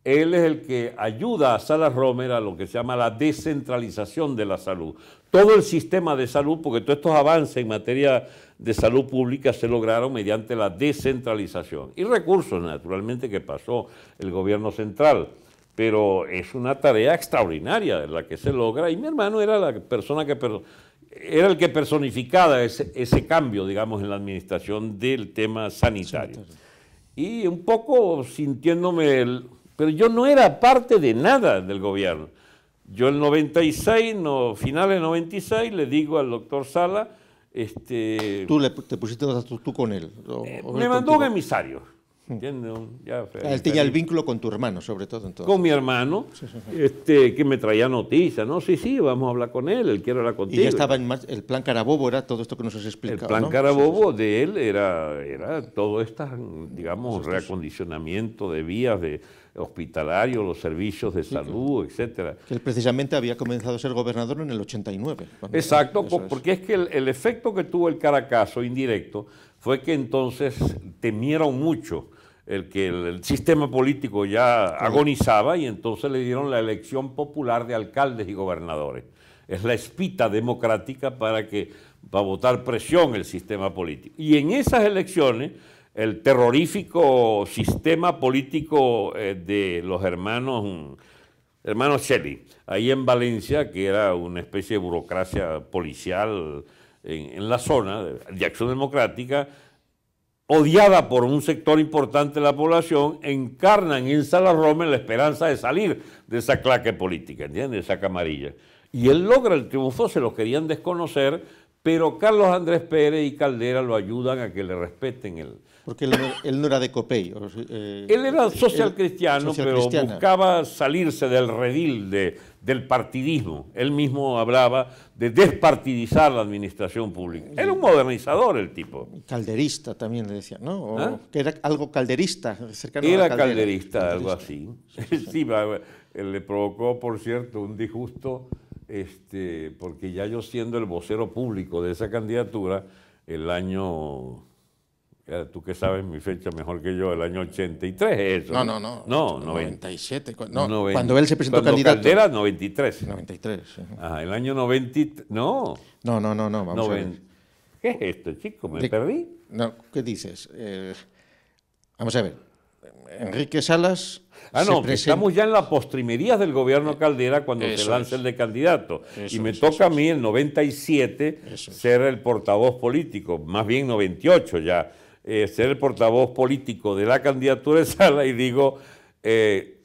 Él es el que ayuda a Salas Romer a lo que se llama la descentralización de la salud. Todo el sistema de salud, porque todos estos avances en materia de salud pública se lograron mediante la descentralización y recursos, naturalmente, que pasó el gobierno central. Pero es una tarea extraordinaria la que se logra y mi hermano era la persona que era el que personificaba ese, ese cambio, digamos, en la administración del tema sanitario. Y un poco sintiéndome, pero yo no era parte de nada del gobierno. Yo en 96, no, finales de 96, le digo al doctor Sala, este, tú le, te pusiste tú, con él. Eh, me mandó un emisario. ¿entiendes? Ya, él tenía el vínculo con tu hermano, sobre todo. Entonces. Con mi hermano, Este, que me traía noticias. No, sí, sí, vamos a hablar con él, él quiere hablar contigo. Y ya estaba en el plan Carabobo, era todo esto que nos has explicado. El plan Carabobo de él era, era todo este, digamos, reacondicionamiento de vías, de hospitalario, los servicios de salud, etcétera. Que él precisamente había comenzado a ser gobernador en el 89. Exacto, porque es que el, efecto que tuvo el Caracazo indirecto fue que entonces temieron mucho el que el, sistema político ya agonizaba y entonces le dieron la elección popular de alcaldes y gobernadores. Es la espita democrática para que va a votar presión el sistema político. Y en esas elecciones el terrorífico sistema político eh, de los hermanos, hermanos Shelley, ahí en Valencia, que era una especie de burocracia policial en, la zona de acción democrática, odiada por un sector importante de la población, encarnan en Salarrome la esperanza de salir de esa claque política, ¿entiendes? De esa camarilla. Y él logra el triunfo, se lo querían desconocer, pero Carlos Andrés Pérez y Caldera lo ayudan a que le respeten el, porque él no, era de Copey. Eh, él era social cristiano, pero buscaba salirse del redil de, del partidismo. Él mismo hablaba de despartidizar la administración pública. Era un modernizador el tipo. Calderista también le decía, ¿no? ¿Ah? Que era algo calderista, cercano Era calderista, algo así. sí, le provocó, por cierto, un disgusto, este, porque ya yo siendo el vocero público de esa candidatura, el año Tú que sabes mi fecha mejor que yo, el año 83 es eso. No, no, no. No, 97. No, cuando él se presentó cuando candidato. Caldera, 93. 93. Ajá, el año 93. No. No, no, no, no. Vamos a ver. ¿Qué es esto, chico? ¿Me perdí? No, ¿qué dices? Eh, vamos a ver. Enrique Salas. Ah, no, estamos ya en la postrimería del gobierno Caldera cuando se lanza el de candidato. y me toca a mí, en 97, ser el portavoz político, más bien 98 ya eh, ser el portavoz político de la candidatura de Sala y digo, eh,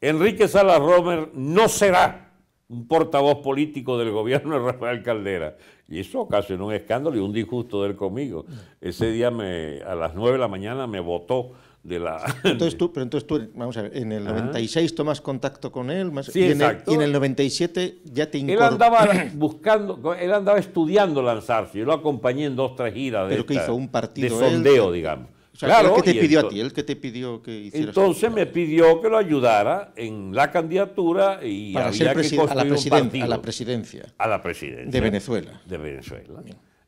Enrique Sala Romer no será un portavoz político del gobierno de Rafael Caldera. Y eso ocasionó un escándalo y un disgusto de él conmigo. Ese día me, a las 9 de la mañana me votó de la... Entonces tú, pero entonces tú, vamos a ver, en el 96 tomas contacto con él, más, y, en el, y, en el, 97 ya te incorporas. Él andaba buscando, él andaba estudiando lanzarse, yo lo acompañé en dos, tres giras de, ¿Pero que hizo? ¿Un partido de sondeo, digamos. claro, ¿el que te pidió a ti? ¿El que te pidió que hicieras? Entonces me pidió que lo ayudara en la candidatura y Para había ser que a la, a la presidencia. A la presidencia. De Venezuela. De Venezuela.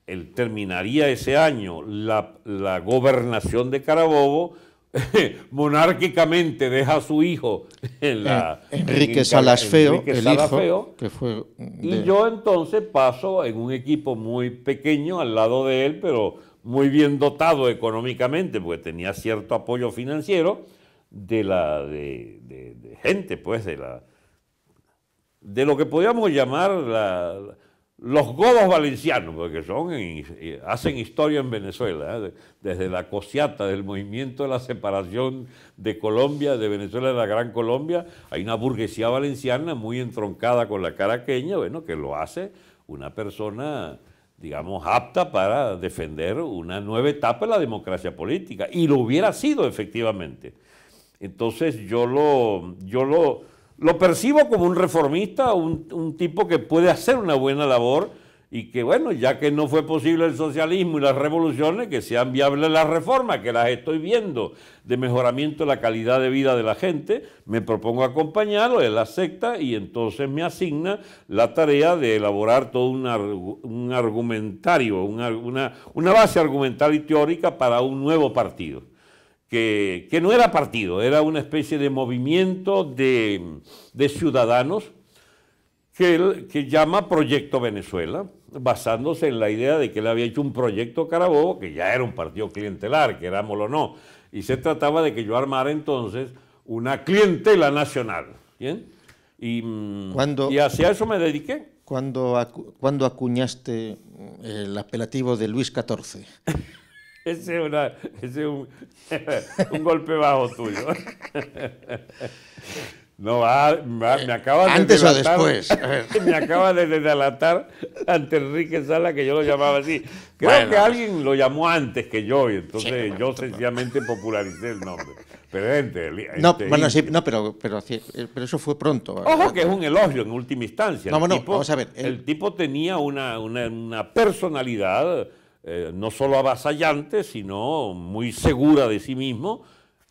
Él terminaría ese año la, la gobernación de Carabobo monárquicamente deja a su hijo en la... Enrique Salas Feo, el hijo, que fue Y yo entonces paso en un equipo muy pequeño al lado de él, pero muy bien dotado económicamente, porque tenía cierto apoyo financiero de la de, gente, pues, de la de lo que podríamos llamar la, los godos valencianos, porque son, hacen historia en Venezuela, ¿eh? desde la cosiata del movimiento de la separación de Colombia, de Venezuela de la Gran Colombia, hay una burguesía valenciana muy entroncada con la caraqueña, bueno, que lo hace una persona, digamos, apta para defender una nueva etapa de la democracia política, y lo hubiera sido efectivamente. Entonces yo lo, yo lo, lo percibo como un reformista, un, tipo que puede hacer una buena labor y que, bueno, ya que no fue posible el socialismo y las revoluciones, que sean viables las reformas, que las estoy viendo, de mejoramiento de la calidad de vida de la gente, me propongo acompañarlo, él acepta y entonces me asigna la tarea de elaborar todo un, argumentario, una, una base argumental y teórica para un nuevo partido que, no era partido, era una especie de movimiento de, ciudadanos que él que llama Proyecto Venezuela, basándose en la idea de que él había hecho un proyecto Carabobo, que ya era un partido clientelar, que era o no, y se trataba de que yo armara entonces una clientela nacional. ¿bien? Y, mm, y hacia eso me dediqué. ¿Cuándo, cuando acuñaste el apelativo de Luis XIV? Ese es, un, golpe bajo tuyo. No, me acaba de Antes o después. Me acaba de delatar ante Enrique Sala, que yo lo llamaba así. Creo que alguien lo llamó antes que yo, y entonces yo sencillamente popularicé el nombre. Pero gente, no, bueno, sí, no pero, pero, pero, eso fue pronto. Ojo que es un elogio en última instancia. No, el tipo, vamos a ver. El, tipo tenía una, una, una personalidad eh, no solo avasallante, sino muy segura de sí mismo.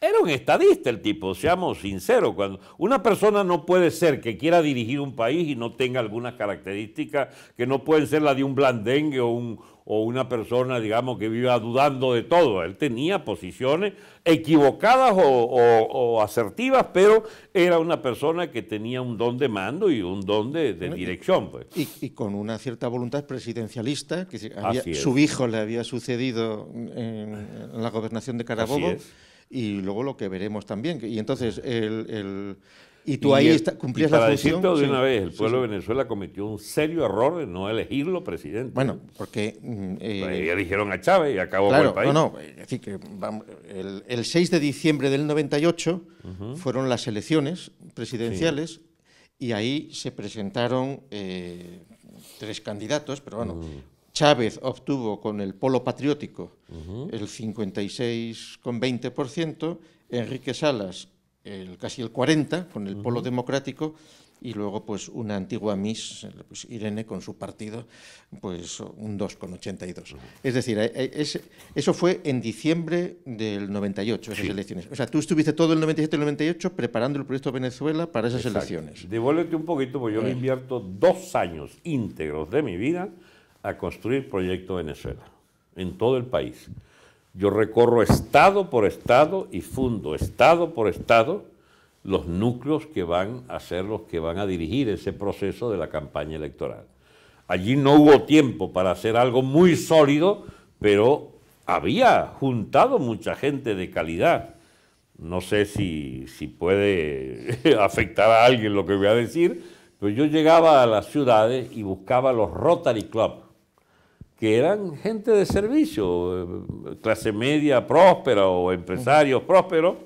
Era un estadista el tipo, seamos sinceros. Cuando una persona no puede ser que quiera dirigir un país y no tenga algunas características que no pueden ser la de un blandengue o un, o una persona, digamos, que viva dudando de todo. Él tenía posiciones equivocadas o, asertivas, pero era una persona que tenía un don de mando y un don de, dirección. Pues. Y, con una cierta voluntad presidencialista, que su hijo le había sucedido en, la gobernación de Carabobo. Y luego lo que veremos también. Y entonces el y tú ahí cumplías la función. de una vez, el pueblo de Venezuela cometió un serio error de no elegirlo presidente. Bueno, porque. Mm, eh, eligieron a Chávez y acabó con el país. No, no, es decir, que el, 6 de diciembre del 98 fueron las elecciones presidenciales y ahí se presentaron eh, tres candidatos, pero bueno. Chávez obtuvo con el polo patriótico el 56,20%, Enrique Salas el, casi el 40 con el Polo Democrático y luego pues una antigua Miss, pues, Irene con su partido, pues un 2,82. Es decir, eh, eh, eso fue en diciembre del 98, esas elecciones. O sea, tú estuviste todo el 97 y el 98 preparando el proyecto Venezuela para esas elecciones. Devuélvete un poquito, porque yo le invierto dos años íntegros de mi vida a construir Proyecto Venezuela, en todo el país. Yo recorro estado por estado y fundo estado por estado los núcleos que van a ser los que van a dirigir ese proceso de la campaña electoral. Allí no hubo tiempo para hacer algo muy sólido, pero había juntado mucha gente de calidad. No sé si, si puede afectar a alguien lo que voy a decir, pero yo llegaba a las ciudades y buscaba los Rotary Club que eran gente de servicio, clase media próspera o empresarios prósperos,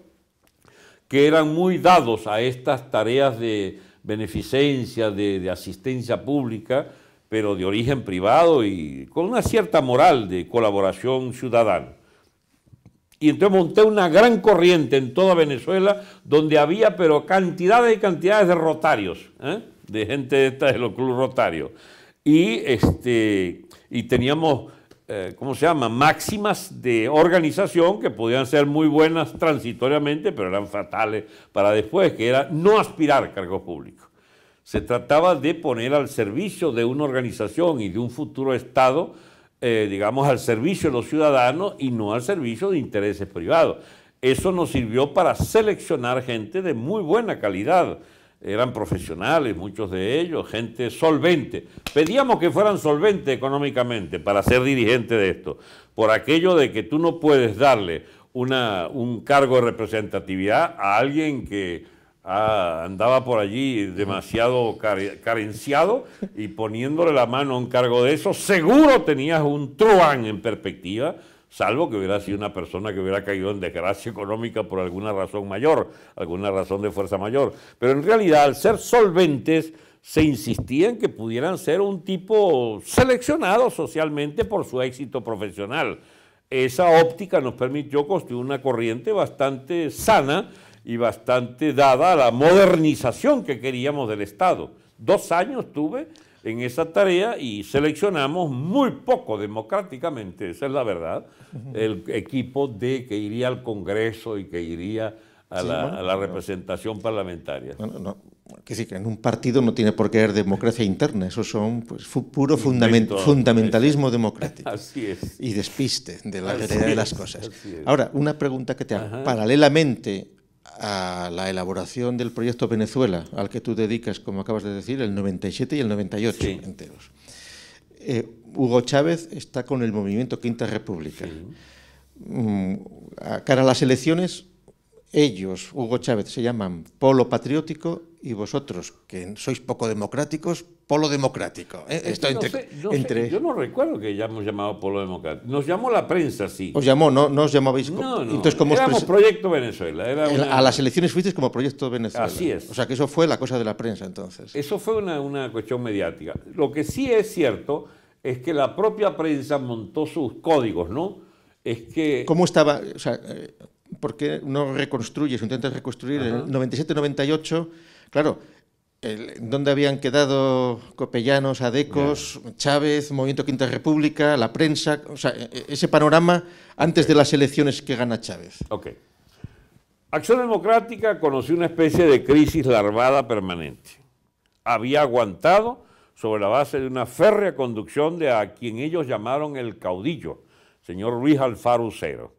que eran muy dados a estas tareas de beneficencia, de, asistencia pública, pero de origen privado y con una cierta moral de colaboración ciudadana. Y entonces monté una gran corriente en toda Venezuela donde había pero cantidades y cantidades de rotarios, ¿eh? de gente de, esta, de los clubes rotarios. Y este, y teníamos, eh, ¿cómo se llama?, máximas de organización que podían ser muy buenas transitoriamente, pero eran fatales para después, que era no aspirar a cargos públicos. Se trataba de poner al servicio de una organización y de un futuro Estado, eh, digamos, al servicio de los ciudadanos y no al servicio de intereses privados. Eso nos sirvió para seleccionar gente de muy buena calidad, eran profesionales, muchos de ellos, gente solvente. Pedíamos que fueran solventes económicamente para ser dirigentes de esto, por aquello de que tú no puedes darle una, un cargo de representatividad a alguien que andaba por allí demasiado carenciado y poniéndole la mano a un cargo de eso, seguro tenías un truán en perspectiva, salvo que hubiera sido una persona que hubiera caído en desgracia económica por alguna razón mayor, alguna razón de fuerza mayor. Pero en realidad, al ser solventes, se insistía en que pudieran ser un tipo seleccionado socialmente por su éxito profesional. Esa óptica nos permitió construir una corriente bastante sana y bastante dada a la modernización que queríamos del Estado. Dos años tuve en esa tarea y seleccionamos muy poco democráticamente, esa es la verdad, el equipo de que iría al Congreso y que iría a, la, representación parlamentaria. No, que sí, que en un partido no tiene por qué haber democracia interna, eso son pues puro fundamentalismo democrático. Así es. Y despiste de la realidad de las cosas. Ahora, una pregunta que te hago. Paralelamente a la elaboración del proyecto Venezuela, al que tú dedicas, como acabas de decir, el 97 y el 98 enteros. Eh, Hugo Chávez está con el movimiento Quinta República. Mm, a cara a las elecciones, ellos, Hugo Chávez, se llaman Polo Patriótico y vosotros, que sois poco democráticos, Polo Democrático. ¿eh? Esto entre, yo no recuerdo que hayamos llamado Polo Democrático. Nos llamó la prensa, sí. Os llamó, no, no os llamabais. No, no. Entonces, como éramos Proyecto Venezuela. A las elecciones fuisteis como Proyecto Venezuela. Así es. O sea, que eso fue la cosa de la prensa, entonces. Eso fue una, una cuestión mediática. Lo que sí es cierto es que la propia prensa montó sus códigos, ¿no? Es que... ¿Cómo estaba? O sea, ¿por qué no reconstruyes, intentas reconstruir en el 97-98? Claro, ¿dónde habían quedado Copellanos, Adecos, Chávez, Movimiento Quinta República, la prensa? O sea, e, e, ese panorama antes de las elecciones que gana Chávez. Ok. Acción Democrática conoció una especie de crisis larvada permanente. Había aguantado sobre la base de una férrea conducción de a quien ellos llamaron el caudillo, señor Luis Alfaro Cero,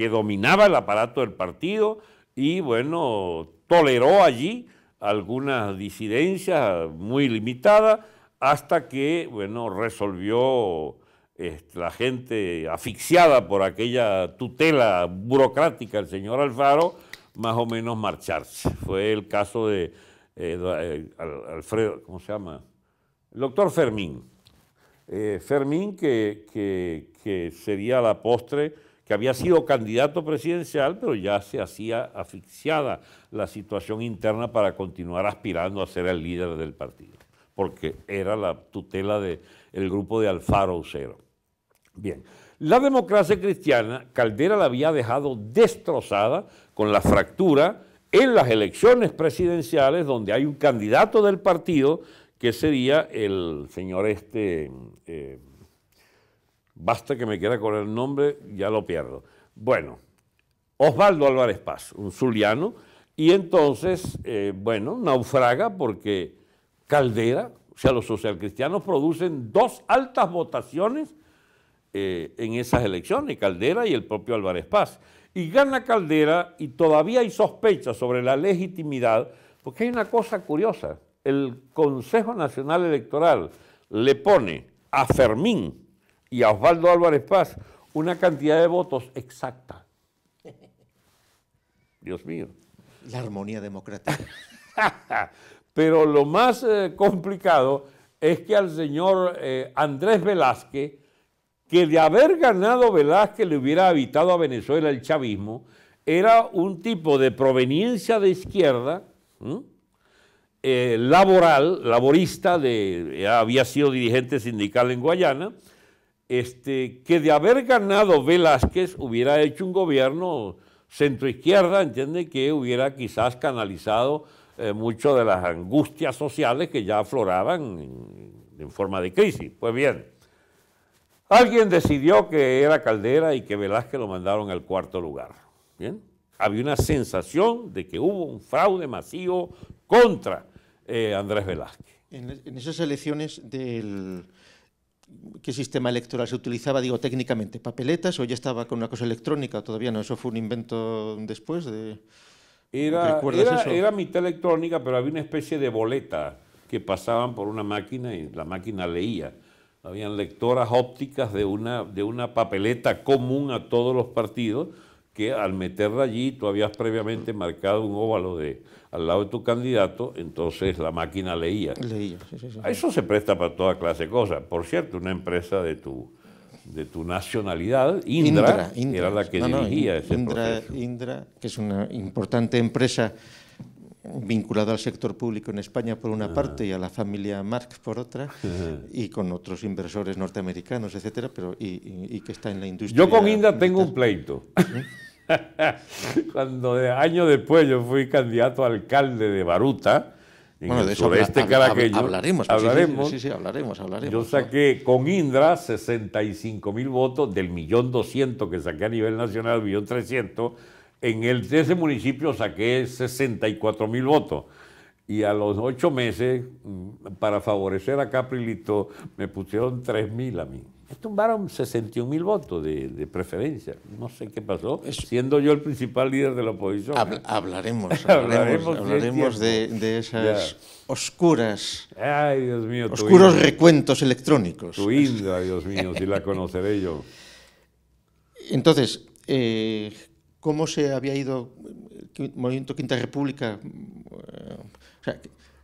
que dominaba el aparato del partido y, bueno, toleró allí algunas disidencias muy limitadas hasta que, bueno, resolvió la gente asfixiada por aquella tutela burocrática del señor Alfaro, más o menos marcharse. Fue el caso de eh, eh, Alfredo, ¿cómo se llama? El doctor Fermín. Eh, Fermín, que, que sería la postre que había sido candidato presidencial, pero ya se hacía asfixiada la situación interna para continuar aspirando a ser el líder del partido, porque era la tutela del grupo de Alfaro Ucero. Bien, la democracia cristiana, Caldera la había dejado destrozada con la fractura en las elecciones presidenciales donde hay un candidato del partido que sería el señor este... Eh, Basta que me quiera con el nombre, ya lo pierdo. Bueno, Osvaldo Álvarez Paz, un zuliano, y entonces, eh, bueno, naufraga porque Caldera, o sea, los socialcristianos producen dos altas votaciones eh, en esas elecciones, Caldera y el propio Álvarez Paz. Y gana Caldera y todavía hay sospechas sobre la legitimidad, porque hay una cosa curiosa, el Consejo Nacional Electoral le pone a Fermín, y a Osvaldo Álvarez Paz una cantidad de votos exacta. Dios mío. La armonía democrática. Pero lo más eh, complicado es que al señor eh, Andrés Velázquez, que de haber ganado Velázquez le hubiera habitado a Venezuela el chavismo, era un tipo de proveniencia de izquierda, eh, laboral, laborista, de, había sido dirigente sindical en Guayana, este, que de haber ganado Velázquez hubiera hecho un gobierno centroizquierda, entiende que hubiera quizás canalizado eh, mucho de las angustias sociales que ya afloraban en, forma de crisis. Pues bien, alguien decidió que era Caldera y que Velázquez lo mandaron al cuarto lugar. Bien, había una sensación de que hubo un fraude masivo contra eh, Andrés Velázquez. en esas elecciones del ¿Qué sistema electoral se utilizaba, digo, técnicamente? ¿Papeletas o ya estaba con una cosa electrónica? Todavía no, eso fue un invento después de... Era, era, era, mitad electrónica, pero había una especie de boleta que pasaban por una máquina y la máquina leía. Habían lectoras ópticas de una, de una papeleta común a todos los partidos que al meterla allí tú habías previamente marcado un óvalo de, al lado de tu candidato, entonces la máquina leía. Leía, sí, sí, sí. Eso se presta para toda clase de cosas. Por cierto, una empresa de tu, de tu nacionalidad, Indra, era la que dirigía ese Indra, proceso. Indra, que es una importante empresa vinculada al sector público en España por una parte y a la familia Marx por otra, y con otros inversores norteamericanos, etcétera, pero y, y- y que está en la industria. Yo con Indra tengo un militar. pleito. Cuando de años después yo fui candidato a alcalde de Baruta, en Bueno, el de eso sureste habla- hablaremos, pues sí, sí, hablaremos. Sí, sí, hablaremos, hablaremos. Yo saqué con Indra 65 mil votos del millón 200 que saqué a nivel nacional, millón 300. En el, de ese municipio saqué 64 mil votos. Y a los ocho meses, mm, para favorecer a Caprilito, me pusieron 3 mil a mí. Tumbaron 61 mil votos de, de preferencia. No sé qué pasó, siendo yo el principal líder de la oposición. Habl- hablaremos, Hablaremos, hablaremos, de, esas oscuras, Ay, Dios mío. oscuros recuentos electrónicos. Tu Indra, Dios mío, si la conoceré yo. Entonces, eh, ¿cómo se había ido el Movimiento Quinta República? eh, o sea,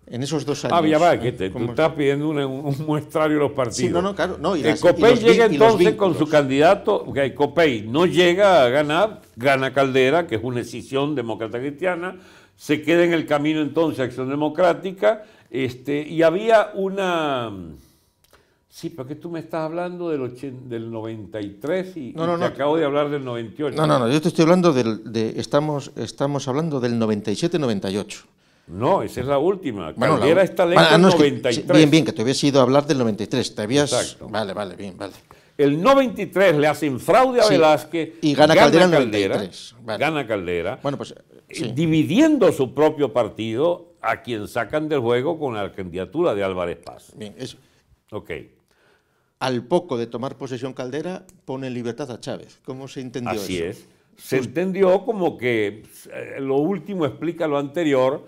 en esos dos años. Ah, ya va, que te- tú ¿Cómo- estás pidiendo un, un muestrario de los partidos. Sí, no, no, claro, no, y las- y Copey los llega vin- y los entonces con su candidato, que Copey no llega a ganar, gana Caldera, que es una escisión demócrata cristiana, se queda en el camino entonces Acción Democrática, este, y había una... Sí, pero que tú me estás hablando del, ochen- del 93 y, No, y no, te no. acabo de hablar del 98. No, no, no, yo te estoy hablando del, de, estamos, estamos hablando del 97-98. No, esa es la última. Bueno, la- Caldera está lejos Ah, del no, es que- 93. sí, bien, bien, que te habías ido a hablar del 93. Te habías. Exacto. Vale, vale, bien, vale. El 93 le hacen fraude a Sí, Velázquez. y gana Caldera en el 93, vale. Gana Caldera. Bueno, pues. eh, sí. Dividiendo su propio partido a quien sacan del juego con la candidatura de Álvarez Paz. Bien, es- Ok. al poco de tomar posesión Caldera, pone en libertad a Chávez. ¿Cómo se entendió Así eso? es. Se entendió como que eh, lo último explica lo anterior.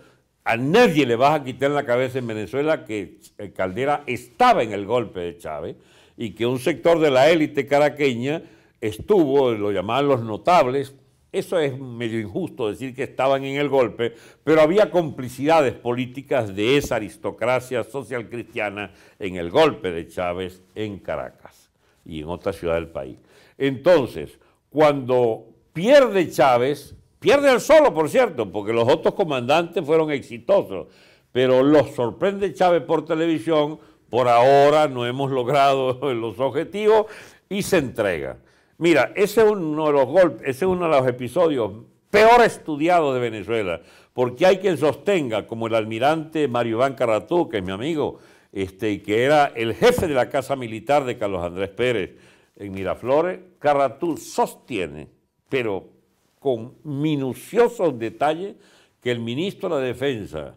A nadie le vas a quitar la cabeza en Venezuela que eh, Caldera estaba en el golpe de Chávez y que un sector de la élite caraqueña estuvo, lo llamaban los notables. Eso es medio injusto decir que estaban en el golpe, pero había complicidades políticas de esa aristocracia social cristiana en el golpe de Chávez en Caracas y en otra ciudad del país. Entonces, cuando pierde Chávez, pierde el solo, por cierto, porque los otros comandantes fueron exitosos, pero los sorprende Chávez por televisión, por ahora no hemos logrado los objetivos y se entrega. Mira, ese es uno de los golpes, ese es uno de los episodios peor estudiados de Venezuela, porque hay quien sostenga, como el almirante Mario Iván Carratú, que es mi amigo, este, que era el jefe de la Casa Militar de Carlos Andrés Pérez en Miraflores, Carratú sostiene, pero con minuciosos detalles, que el ministro de Defensa,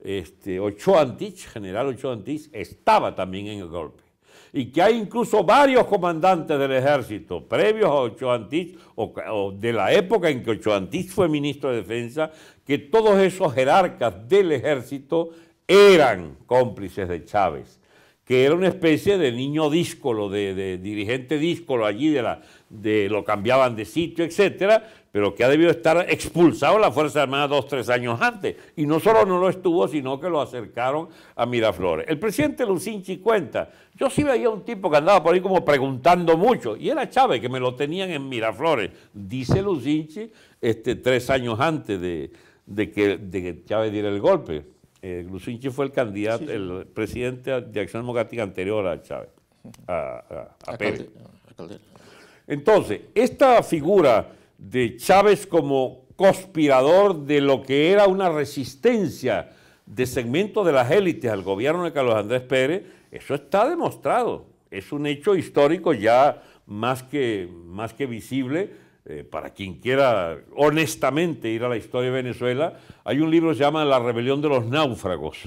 este, Ochoa Antich, general Ochoa Antich, estaba también en el golpe. Y que hay incluso varios comandantes del ejército, previos a Ochoa Antich, o, o de la época en que Ochoa Antich fue ministro de Defensa, que todos esos jerarcas del ejército eran cómplices de Chávez que era una especie de niño díscolo, de, de dirigente díscolo allí, de la, de, lo cambiaban de sitio, etcétera, pero que ha debido estar expulsado la Fuerza Armada dos, tres años antes. Y no solo no lo estuvo, sino que lo acercaron a Miraflores. El presidente Lucinchi cuenta, yo sí veía un tipo que andaba por ahí como preguntando mucho, y era Chávez, que me lo tenían en Miraflores. Dice Lucinchi, este, tres años antes de que, de que Chávez diera el golpe. Eh, Lucinchi fue el candidato, el presidente de Acción Democrática anterior a Chávez, a, a- a A Pérez. Entonces, esta figura de Chávez como conspirador de lo que era una resistencia de segmentos de las élites al gobierno de Carlos Andrés Pérez, eso está demostrado. Es un hecho histórico ya más que, más que visible. Eh, para quien quiera honestamente ir a la historia de Venezuela, hay un libro que se llama La rebelión de los náufragos,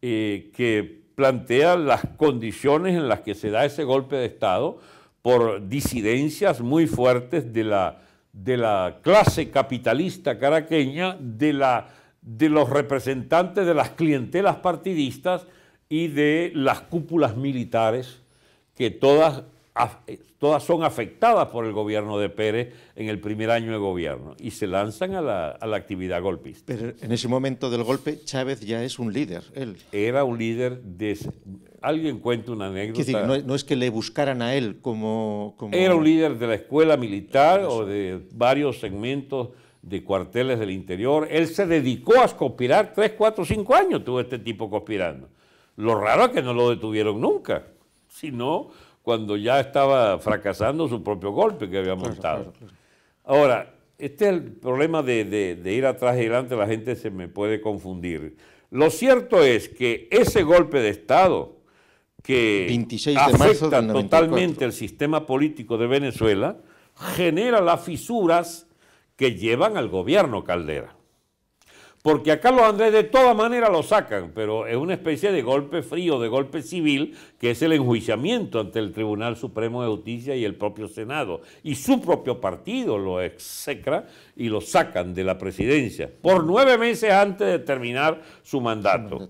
eh, que plantea las condiciones en las que se da ese golpe de Estado por disidencias muy fuertes de la, de la clase capitalista caraqueña, de, la, de los representantes de las clientelas partidistas y de las cúpulas militares que todas todas son afectadas por el gobierno de Pérez en el primer año de gobierno y se lanzan a la, actividad golpista. Pero en ese momento del golpe, Chávez ya es un líder, él. Era un líder de... Alguien cuenta una anécdota. no, es que le buscaran a él como, Era un líder de la escuela militar o de varios segmentos de cuarteles del interior. Él se dedicó a conspirar tres, cuatro, cinco años, tuvo este tipo conspirando. Lo raro es que no lo detuvieron nunca, sino cuando ya estaba fracasando su propio golpe que había montado. Ahora, este es el problema de, ir atrás y adelante, la gente se me puede confundir. Lo cierto es que ese golpe de Estado que afecta totalmente el sistema político de Venezuela genera las fisuras que llevan al gobierno Caldera. Porque a Carlos Andrés de todas maneras lo sacan, pero es una especie de golpe frío, de golpe civil, que es el enjuiciamiento ante el Tribunal Supremo de Justicia y el propio Senado. Y su propio partido lo execra y lo sacan de la presidencia por nueve meses antes de terminar su mandato.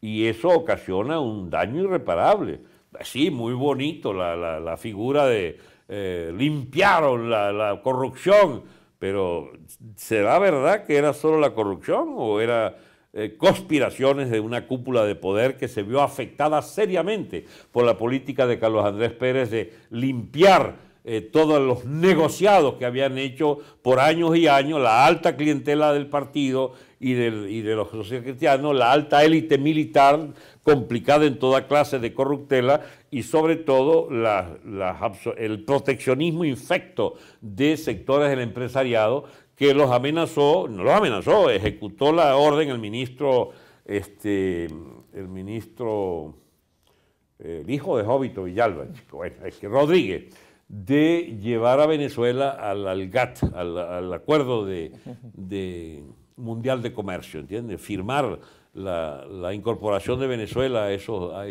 Y eso ocasiona un daño irreparable. Sí, muy bonito la, figura de eh, limpiaron la corrupción pero ¿será verdad que era solo la corrupción o era eh, conspiraciones de una cúpula de poder que se vio afectada seriamente por la política de Carlos Andrés Pérez de limpiar eh, todos los negociados que habían hecho por años y años la alta clientela del partido y, de los cristianos, la alta élite militar complicada en toda clase de corruptela y sobre todo el proteccionismo infecto de sectores del empresariado que los amenazó, no los amenazó, ejecutó la orden el ministro, este, el ministro, el hijo de Jovito Villalba, bueno, es que Rodríguez, de llevar a Venezuela al, GATT, al, acuerdo de, mundial de comercio, ¿entiendes? Firmar la, incorporación de Venezuela a, eso, a,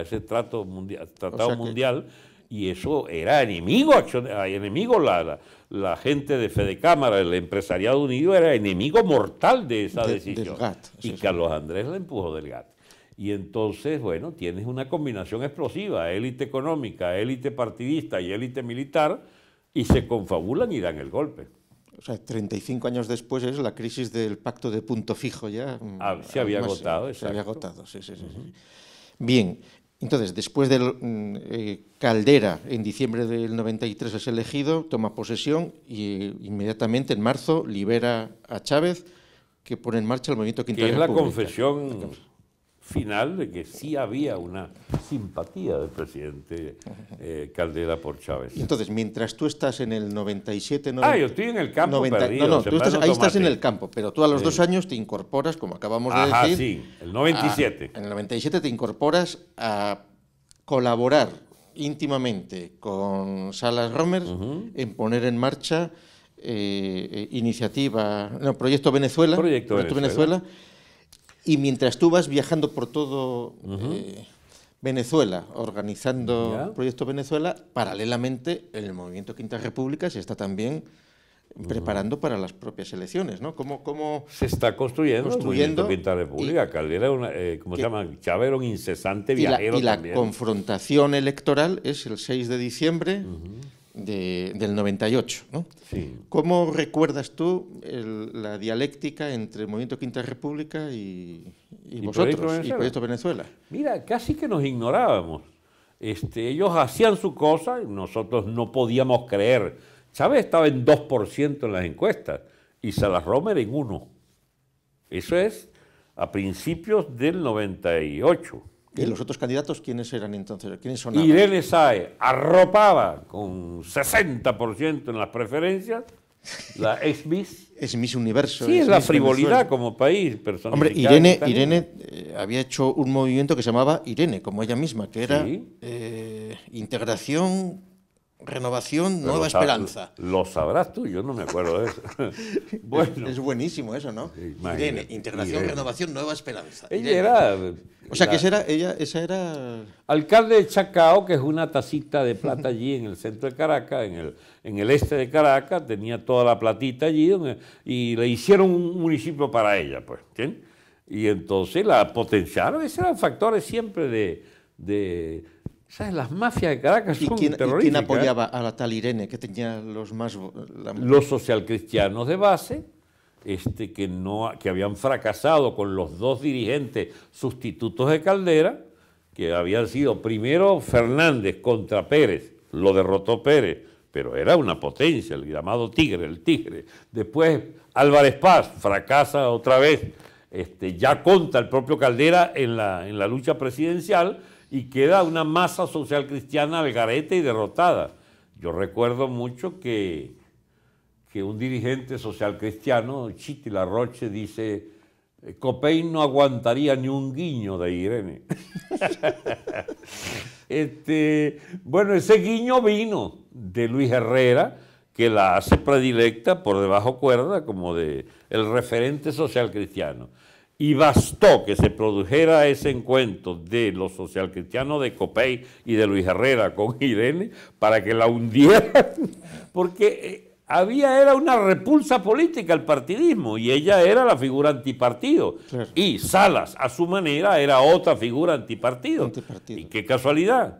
ese trato mundial, tratado mundial y eso era enemigo, enemigo la, la, gente de Fede Cámara, el empresariado unido era enemigo mortal de esa decisión. y Carlos Andrés la empujó del GATT. Y entonces, bueno, tienes una combinación explosiva, élite económica, élite partidista y élite militar, y se confabulan y dan el golpe. O sea, 35 años después es la crisis del pacto de punto fijo ya. Ah, se había agotado, Se había agotado, sí, sí, sí. Bien, entonces, después del mm, eh, Caldera, en diciembre del 93 es elegido, toma posesión y inmediatamente en marzo libera a Chávez, que pone en marcha el movimiento Quinta Que es la confesión final de que sí había una simpatía del presidente eh, Caldera por Chávez. entonces, mientras tú estás en el 97... ah, yo estoy en el campo perdido, No, no, tú estás, ahí estás en el campo, pero tú a los dos años te incorporas, como acabamos de decir... sí, el 97. en el 97 te incorporas a colaborar íntimamente con Salas Romer en poner en marcha eh, eh, iniciativa, no, Proyecto Venezuela, Proyecto, Venezuela y mientras tú vas viajando por todo eh, Venezuela, organizando Proyecto Venezuela, paralelamente el Movimiento Quinta República se está también preparando para las propias elecciones, ¿no? ¿Cómo, cómo se está construyendo, construyendo el Movimiento Quinta República? Caldera, una, eh, ¿cómo se llama? Chávez era un incesante viajero Y la, y la confrontación electoral es el 6 de diciembre del 98. ¿no? ¿Cómo recuerdas tú la dialéctica entre el Movimiento Quinta República y, vosotros, y Proyecto Venezuela? Mira, casi que nos ignorábamos. Este, ellos hacían su cosa y nosotros no podíamos creer. Chávez estaba en 2% en las encuestas y Salas Romer en 1%. Eso es a principios del 98. ¿Y los otros candidatos quiénes eran entonces? ¿Quiénes son? Irene Sae arropaba con 60% en las preferencias, la ex Miss. Es Miss Universo. Sí, es, la frivolidad como país. Hombre, Irene, Irene eh, había hecho un movimiento que se llamaba Irene, como ella misma, que era eh, integración Renovación, Nueva Esperanza. Lo sabrás tú, yo no me acuerdo de eso. bueno. Es buenísimo eso, ¿no? Irene, Integración, Renovación, Nueva Esperanza. Ella era... O sea, que esa era, ella, esa era... Alcalde de Chacao, que es una tacita de plata allí en el centro de Caracas, en el, en el este de Caracas, tenía toda la platita allí y le hicieron un municipio para ella, pues. Y entonces la potenciaron, esos eran factores siempre de ¿Sabes? Las mafias de Caracas son quién, terroríficas. ¿y quién apoyaba a la tal Irene, que tenía los más... La... Los socialcristianos de base, este, que, no, que habían fracasado con los dos dirigentes sustitutos de Caldera, que habían sido primero Fernández contra Pérez, lo derrotó Pérez, pero era una potencia, el llamado Tigre, el Tigre. Después Álvarez Paz fracasa otra vez, este, ya contra el propio Caldera en la, en la lucha presidencial, y queda una masa social cristiana al garete y derrotada. Yo recuerdo mucho que, que un dirigente social cristiano, Chiti Larroche, dice, Copein no aguantaría ni un guiño de Irene. este, bueno, ese guiño vino de Luis Herrera, que la hace predilecta por debajo cuerda como de el referente social cristiano. Y bastó que se produjera ese encuentro de los socialcristianos de Copey y de Luis Herrera con Irene para que la hundieran, porque eh, había era una repulsa política al partidismo y ella era la figura antipartido. Y Salas, a su manera, era otra figura antipartido. antipartido. Y qué casualidad,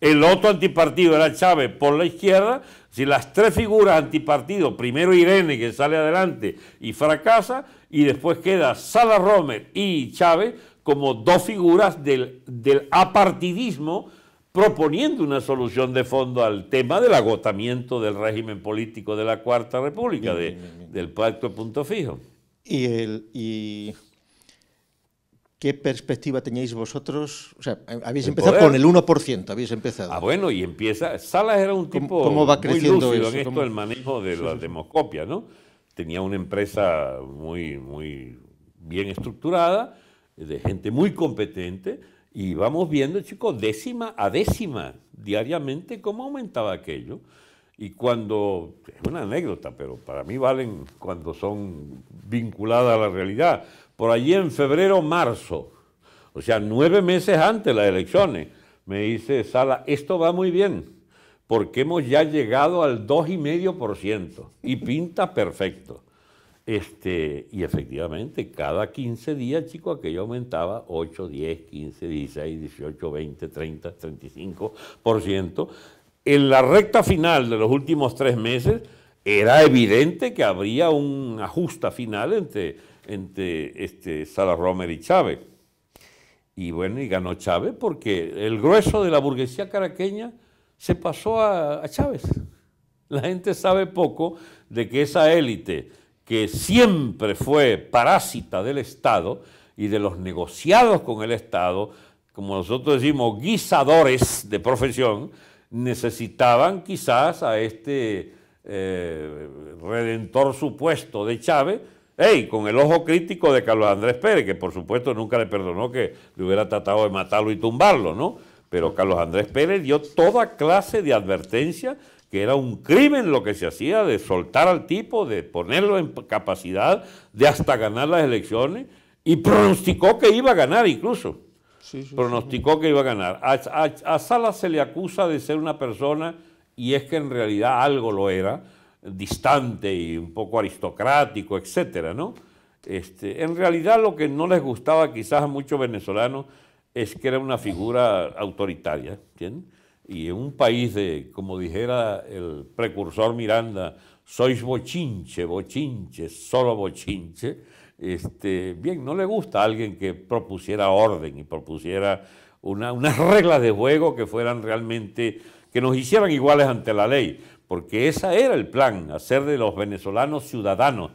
El otro antipartido era Chávez por la izquierda. Si las tres figuras antipartido, primero Irene que sale adelante y fracasa, y después queda Sala Romer y Chávez como dos figuras del, del apartidismo proponiendo una solución de fondo al tema del agotamiento del régimen político de la Cuarta República, del pacto de punto fijo. ¿Y, el, ¿Y qué perspectiva teníais vosotros? O sea, habéis empezado con el 1%, habéis empezado. Ah, bueno, y empieza... Salas era un tipo ¿Cómo, va creciendo muy lúcido en esto del manejo de la demoscopia, ¿no? Tenía una empresa muy, muy bien estructurada, de gente muy competente, y vamos viendo, chicos, décima a décima diariamente cómo aumentaba aquello. Y cuando, es una anécdota, pero para mí valen cuando son vinculadas a la realidad. Por allí en febrero, marzo, o sea, nueve meses antes de las elecciones, me dice Sala, esto va muy bien porque hemos ya llegado al 2,5% y pinta perfecto. Este, y efectivamente, cada 15 días, chico, aquello aumentaba 8, 10, 15, 16, 18, 20, 30, 35%. En la recta final de los últimos tres meses, era evidente que habría un ajuste final entre, entre este, Sala Romer y Chávez. Y bueno, y ganó Chávez porque el grueso de la burguesía caraqueña se pasó a, Chávez. La gente sabe poco de que esa élite que siempre fue parásita del Estado y de los negociados con el Estado, como nosotros decimos, guisadores de profesión, necesitaban quizás a este eh, redentor supuesto de Chávez, con el ojo crítico de Carlos Andrés Pérez, que por supuesto nunca le perdonó que le hubiera tratado de matarlo y tumbarlo, ¿no? Pero Carlos Andrés Pérez dio toda clase de advertencia que era un crimen lo que se hacía de soltar al tipo, de ponerlo en capacidad de hasta ganar las elecciones y pronosticó que iba a ganar incluso. pronosticó que iba a ganar. A, a, Salas se le acusa de ser una persona, y es que en realidad algo lo era, distante y un poco aristocrático, etcétera, ¿no? Este, en realidad lo que no les gustaba quizás a muchos venezolanos es que era una figura autoritaria, ¿entiendes? Y en un país de, como dijera el precursor Miranda, sois bochinche, bochinche, solo bochinche, este, bien, no le gusta a alguien que propusiera orden y propusiera una, unas reglas de juego que fueran realmente, que nos hicieran iguales ante la ley, porque ese era el plan, hacer de los venezolanos ciudadanos.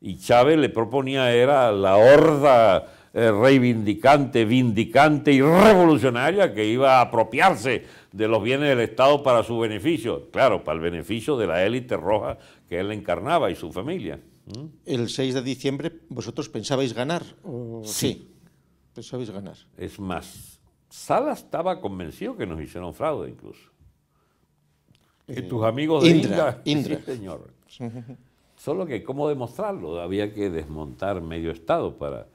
Y Chávez le proponía, era la horda eh, reivindicante, vindicante y revolucionaria que iba a apropiarse de los bienes del Estado para su beneficio, claro, para el beneficio de la élite roja que él encarnaba y su familia. ¿Mm? El 6 de diciembre vosotros pensabais ganar. Sí. Pensabais ganar. Es más, Sala estaba convencido que nos hicieron fraude incluso. Que tus amigos de Indra, Indra. Sí, señor. Solo que cómo demostrarlo, había que desmontar medio Estado para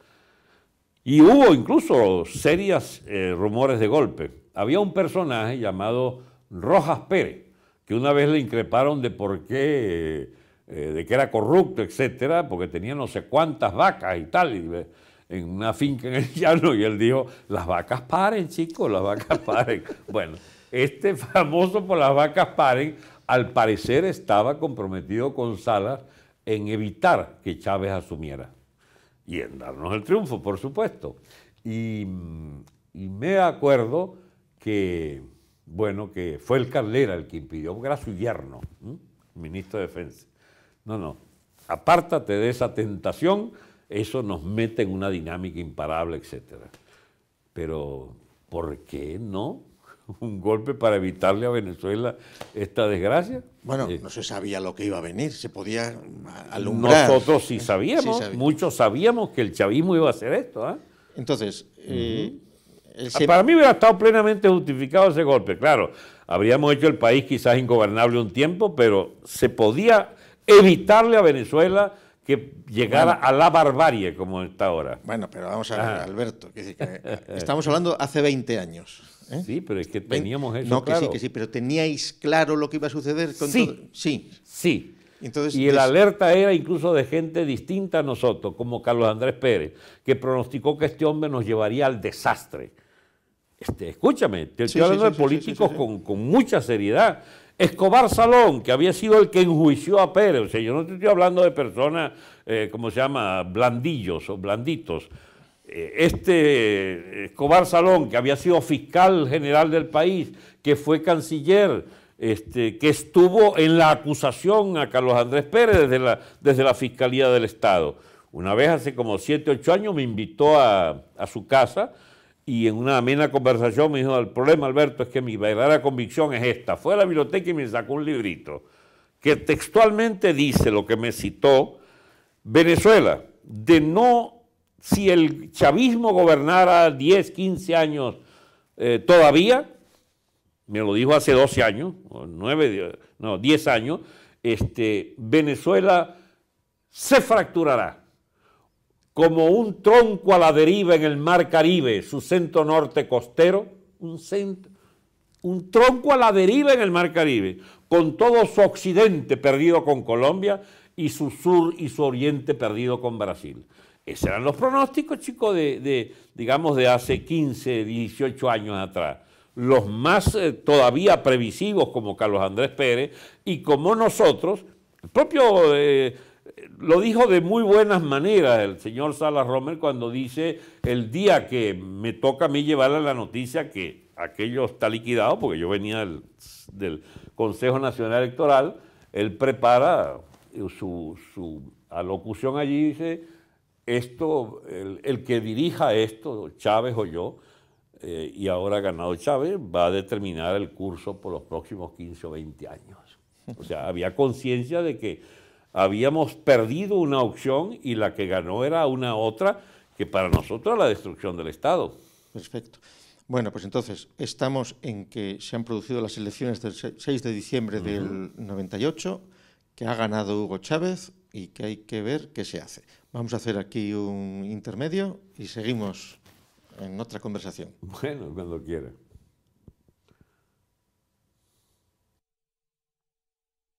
y hubo incluso serias eh, rumores de golpe. Había un personaje llamado Rojas Pérez, que una vez le increparon de por qué, eh, de que era corrupto, etcétera, porque tenía no sé cuántas vacas y tal. en una finca en el llano y él dijo, las vacas paren, chicos, las vacas paren. bueno, este famoso por las vacas paren, al parecer estaba comprometido con Salas en evitar que Chávez asumiera y en darnos el triunfo, por supuesto. Y, me acuerdo que, bueno, que fue el Carlera el que impidió, porque era su yerno, ministro de Defensa. No, no, apártate de esa tentación, eso nos mete en una dinámica imparable, etc. Pero, ¿por qué no? un golpe para evitarle a Venezuela esta desgracia. Bueno, eh, no se sabía lo que iba a venir, se podía alumbrar. Nosotros sí sabíamos, muchos sabíamos que el chavismo iba a hacer esto. ¿ah? Entonces, eh, para mí hubiera estado plenamente justificado ese golpe, claro. Habríamos hecho el país quizás ingobernable un tiempo, pero se podía evitarle a Venezuela que llegara a la barbarie como está ahora. Bueno, pero vamos a ver, Alberto, estamos hablando hace 20 años. ¿Eh? Sí, pero es que teníamos eso. No, que sí, que sí, pero teníais claro lo que iba a suceder con sí, todo. Sí. Sí. Entonces, y el alerta era incluso de gente distinta a nosotros, como Carlos Andrés Pérez, que pronosticó que este hombre nos llevaría al desastre. Este, escúchame, te estoy hablando de políticos con, con, mucha seriedad. Escobar Salón, que había sido el que enjuició a Pérez, o sea, yo no te estoy hablando de personas, eh, ¿cómo se llama?, blandillos o blanditos. Eh, este Escobar Salón, que había sido fiscal general del país, que fue canciller, este, que estuvo en la acusación a Carlos Andrés Pérez desde la, desde la Fiscalía del Estado. Una vez hace como siete, ocho años me invitó a, su casa y en una amena conversación me dijo, el problema Alberto es que mi verdadera convicción es esta. Fue a la biblioteca y me sacó un librito que textualmente dice lo que me citó, Venezuela, de no si el chavismo gobernara 10, 15 años eh, todavía, me lo dijo hace 12 años, o 9, no, 10 años, este, Venezuela se fracturará como un tronco a la deriva en el mar Caribe, su centro norte costero, un, un tronco a la deriva en el mar Caribe, con todo su occidente perdido con Colombia y su sur y su oriente perdido con Brasil. Esos eran los pronósticos, chicos, de, digamos, de hace 15, 18 años atrás. Los más eh, todavía previsivos, como Carlos Andrés Pérez, y como nosotros, el propio, eh, lo dijo de muy buenas maneras el señor Salas Romer cuando dice, el día que me toca a mí llevarle la noticia que aquello está liquidado, porque yo venía del, Consejo Nacional Electoral, él prepara su, su alocución allí, dice, esto, el, que dirija esto, Chávez o yo, eh, y ahora ha ganado Chávez, va a determinar el curso por los próximos 15 o 20 años. O sea, había conciencia de que habíamos perdido una opción y la que ganó era una otra que para nosotros la destrucción del Estado. Perfecto. Bueno, pues entonces estamos en que se han producido las elecciones del 6 de diciembre del 98, que ha ganado Hugo Chávez y que hay que ver qué se hace. Vamos a hacer aquí un intermedio y seguimos en otra conversación. Bueno, cuando quiera.